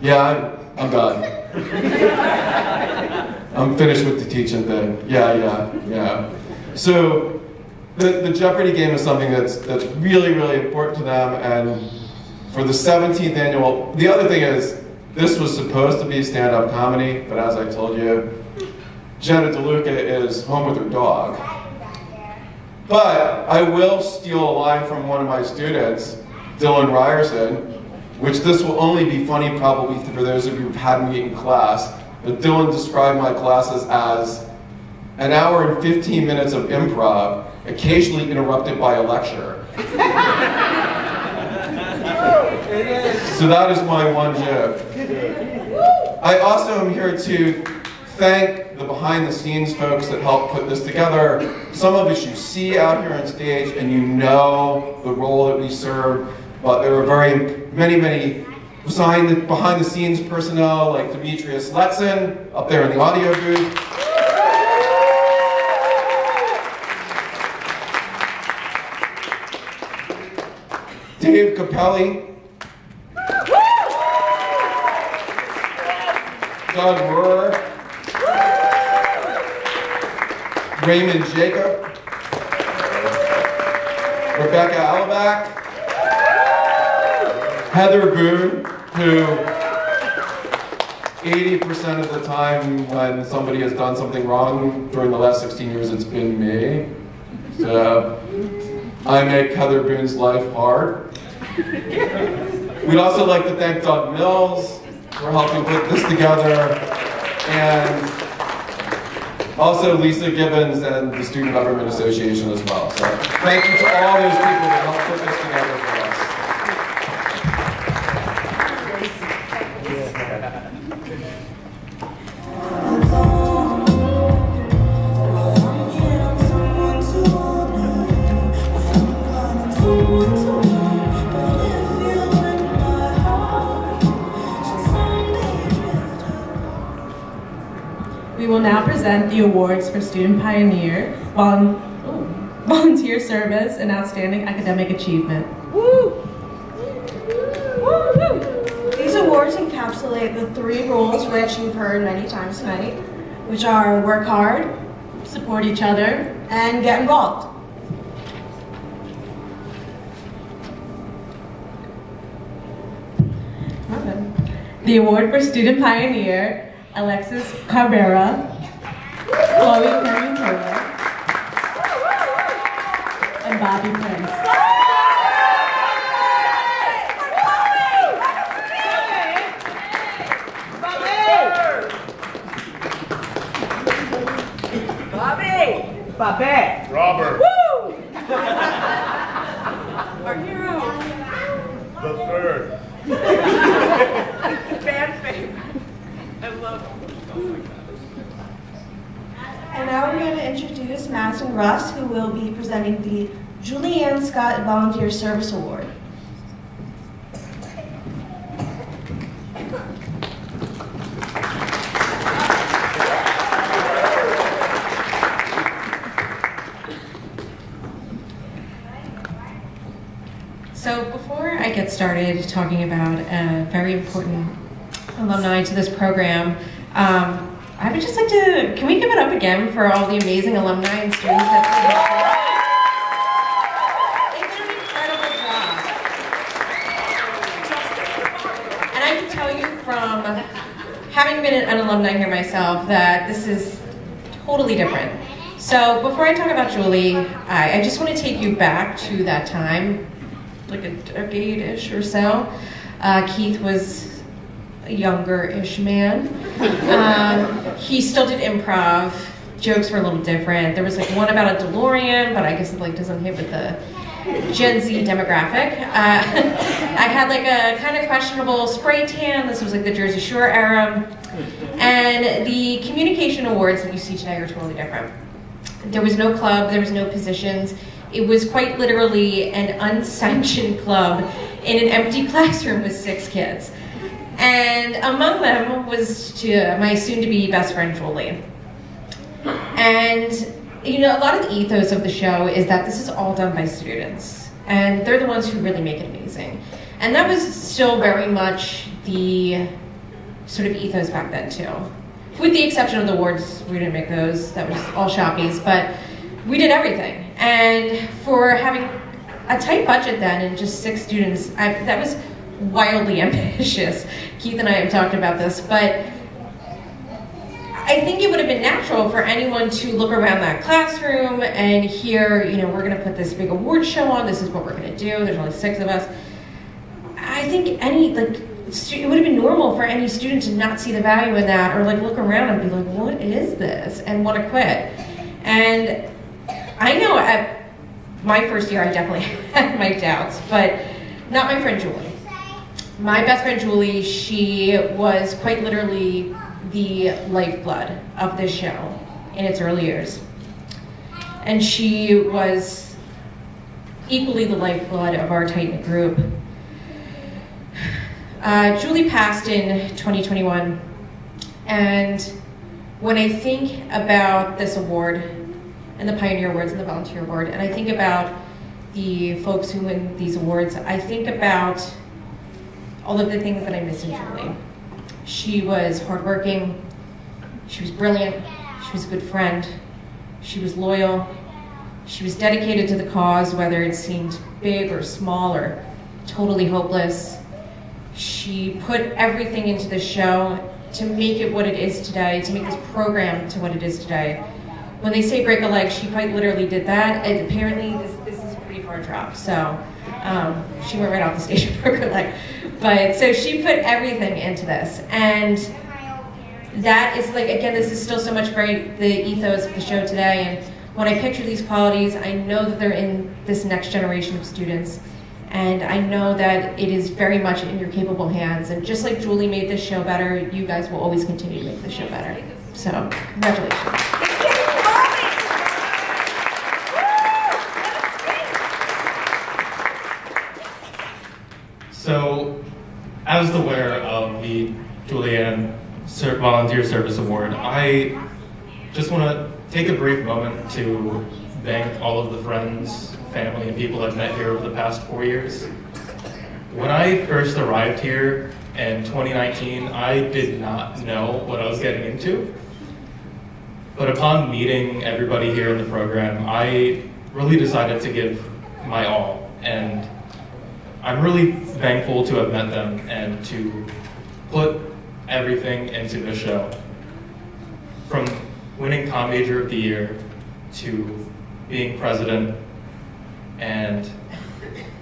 S23: yeah, I'm, I'm done. I'm finished with the teaching thing. Yeah, yeah, yeah. So the, the Jeopardy game is something that's, that's really, really important to them. And for the 17th annual, the other thing is, this was supposed to be stand-up comedy, but as I told you, Jenna DeLuca is home with her dog. But I will steal a line from one of my students, Dylan Ryerson, which this will only be funny probably for those of you who've had me in class. But Dylan described my classes as an hour and 15 minutes of improv, occasionally interrupted by a lecture. So that is my one joke. I also am here to thank the behind the scenes folks that helped put this together. Some of us you see out here on stage and you know the role that we serve, but there are very many, many behind the, behind the scenes personnel like Demetrius Letson up there in the audio booth. Dave Capelli. Doug Rohr. Raymond Jacob. Rebecca Alaback, Heather Boone, who 80% of the time when somebody has done something wrong during the last 16 years, it's been me. So I make Heather Boone's life hard. We'd also like to thank Doug Mills for helping put this together, and also Lisa Gibbons and the Student Government Association as well. So thank you to all those people that helped put this together
S2: will now present the awards for Student Pioneer, vol- oh, Volunteer Service, and Outstanding Academic Achievement.
S6: These awards encapsulate the three rules which you've heard many times tonight, which are work hard,
S2: support each other,
S6: and get involved.
S2: The award for Student Pioneer, Alexis Cabrera, Chloe Perry and Bobby Prince.
S39: Bobby! Bobby!
S40: Robert.
S39: Woo!
S2: Our hero.
S40: The third.
S39: Fan favorite. I love
S6: And now we're going to introduce Madison Russ, who will be presenting the Julianne Scott Volunteer Service Award.
S2: So before I get started talking about a very important alumni to this program, um, I would just like to, can we give it up again for all the amazing alumni and students that They did an incredible job. And I can tell you from having been an alumni here myself that this is totally different. So before I talk about Julie, I, I just want to take you back to that time, like a decade-ish or so. Uh, Keith was younger-ish man. Um, he still did improv. Jokes were a little different. There was like one about a DeLorean, but I guess it like doesn't hit with the Gen Z demographic. Uh, I had like a kind of questionable spray tan. This was like the Jersey Shore era. And the communication awards that you see today are totally different. There was no club, there was no positions. It was quite literally an unsanctioned club in an empty classroom with six kids. And among them was to uh, my soon-to-be best friend Julie. And you know, a lot of the ethos of the show is that this is all done by students, and they're the ones who really make it amazing. And that was still very much the sort of ethos back then too. With the exception of the awards, we didn't make those. That was all shoppies, but we did everything. And for having a tight budget then and just six students, I, that was wildly ambitious. Keith and I have talked about this, but I think it would have been natural for anyone to look around that classroom and hear, you know, we're going to put this big award show on. This is what we're going to do. There's only six of us. I think any like it would have been normal for any student to not see the value in that or like look around and be like, what is this? And want to quit. And I know at my first year, I definitely had my doubts, but not my friend Julie. My best friend Julie, she was quite literally the lifeblood of this show in its early years. And she was equally the lifeblood of our tight knit group. Uh, Julie passed in 2021, and when I think about this award and the Pioneer Awards and the Volunteer Award, and I think about the folks who win these awards, I think about all of the things that I miss in Julie. She was hardworking, she was brilliant, she was a good friend, she was loyal, she was dedicated to the cause, whether it seemed big or small or totally hopeless. She put everything into the show to make it what it is today, to make this program to what it is today. When they say break a leg, she quite literally did that. And apparently, this, this is a pretty far drop, so um, she went right off the stage and broke her leg. But so she put everything into this, and that is like again, this is still so much very the ethos of the show today. And when I picture these qualities, I know that they're in this next generation of students. And I know that it is very much in your capable hands. And just like Julie made this show better, you guys will always continue to make this show better. So, congratulations.
S41: So, as the winner of the Julianne Ser- Volunteer Service Award, I just want to take a brief moment to thank all of the friends, family, and people I've met here over the past four years. When I first arrived here in 2019, I did not know what I was getting into. But upon meeting everybody here in the program, I really decided to give my all. And I'm really thankful to have met them and to put everything into the show. From winning Com Major of the Year to being president and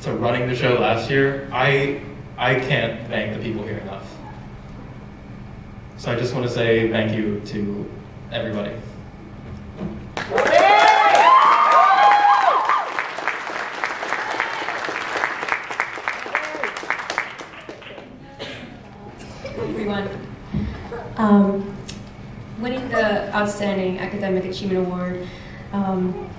S41: to running the show last year, I, I can't thank the people here enough. So I just want to say thank you to everybody.
S11: Um, winning the Outstanding Academic Achievement Award um,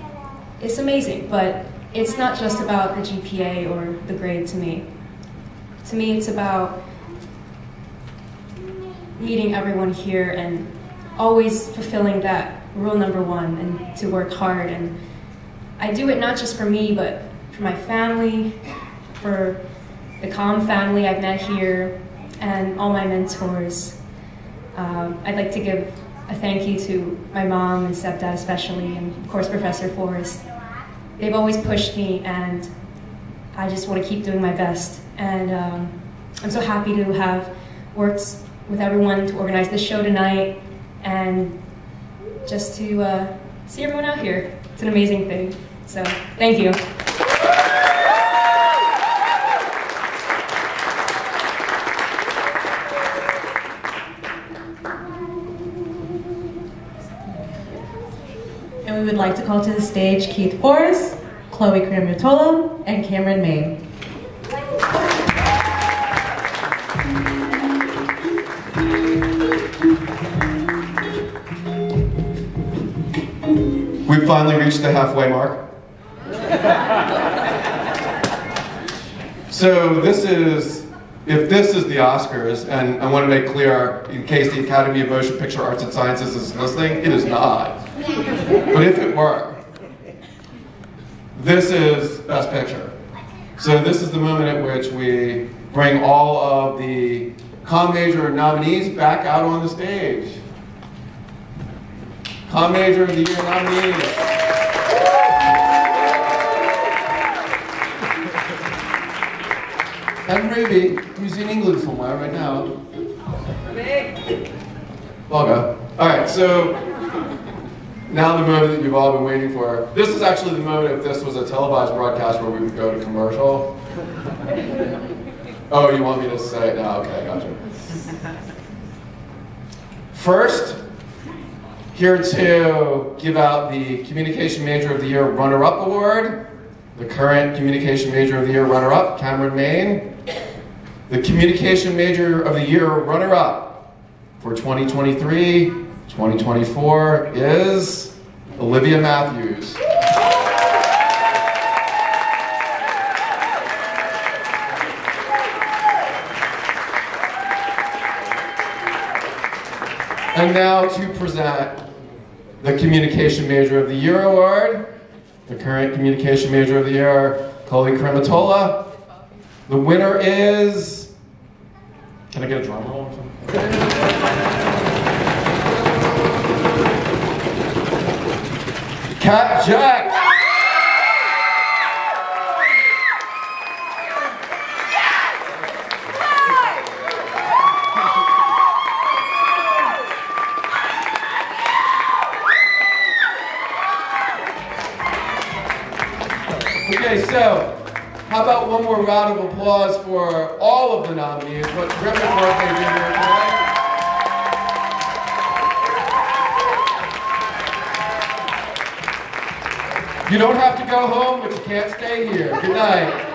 S11: is amazing, but it's not just about the GPA or the grade to me. To me, it's about meeting everyone here and always fulfilling that rule number one and to work hard. And I do it not just for me, but for my family, for the calm family I've met here, and all my mentors. Um, I'd like to give a thank you to my mom and stepdad especially, and of course Professor Forrest. They've always pushed me, and I just want to keep doing my best. And um, I'm so happy to have worked with everyone to organize this show tonight, and just to uh, see everyone out here. It's an amazing thing. So thank you.
S2: Like to call to the stage Keith Forrest, Chloe Cramutola, and Cameron Main.
S23: We've finally reached the halfway mark. So this is, if this is the Oscars, and I want to make clear, in case the Academy of Motion Picture Arts and Sciences is listening, it is not. But if it were, this is Best Picture. So this is the moment at which we bring all of the Com Major nominees back out on the stage. Com Major of the Year nominees. And Ruby, who's in England somewhere right now. Bugger. All right, so now the moment that you've all been waiting for. This is actually the moment if this was a televised broadcast where we would go to commercial. Oh, you want me to say it now? Okay, gotcha. First, here to give out the Communication Major of the Year Runner-Up Award, the current Communication Major of the Year Runner-Up, Cameron Main. The Communication Major of the Year Runner-Up for 2023, 2024 is Olivia Matthews. And now to present the Communication Major of the Year Award, the current Communication Major of the Year, Chloe Cramutola. The winner is, can I get a drum roll or something? Kat Jaques. Okay, so how about one more round of applause for all of the nominees? What terrific work they did here tonight. You don't have to go home, but you can't stay here. Good night.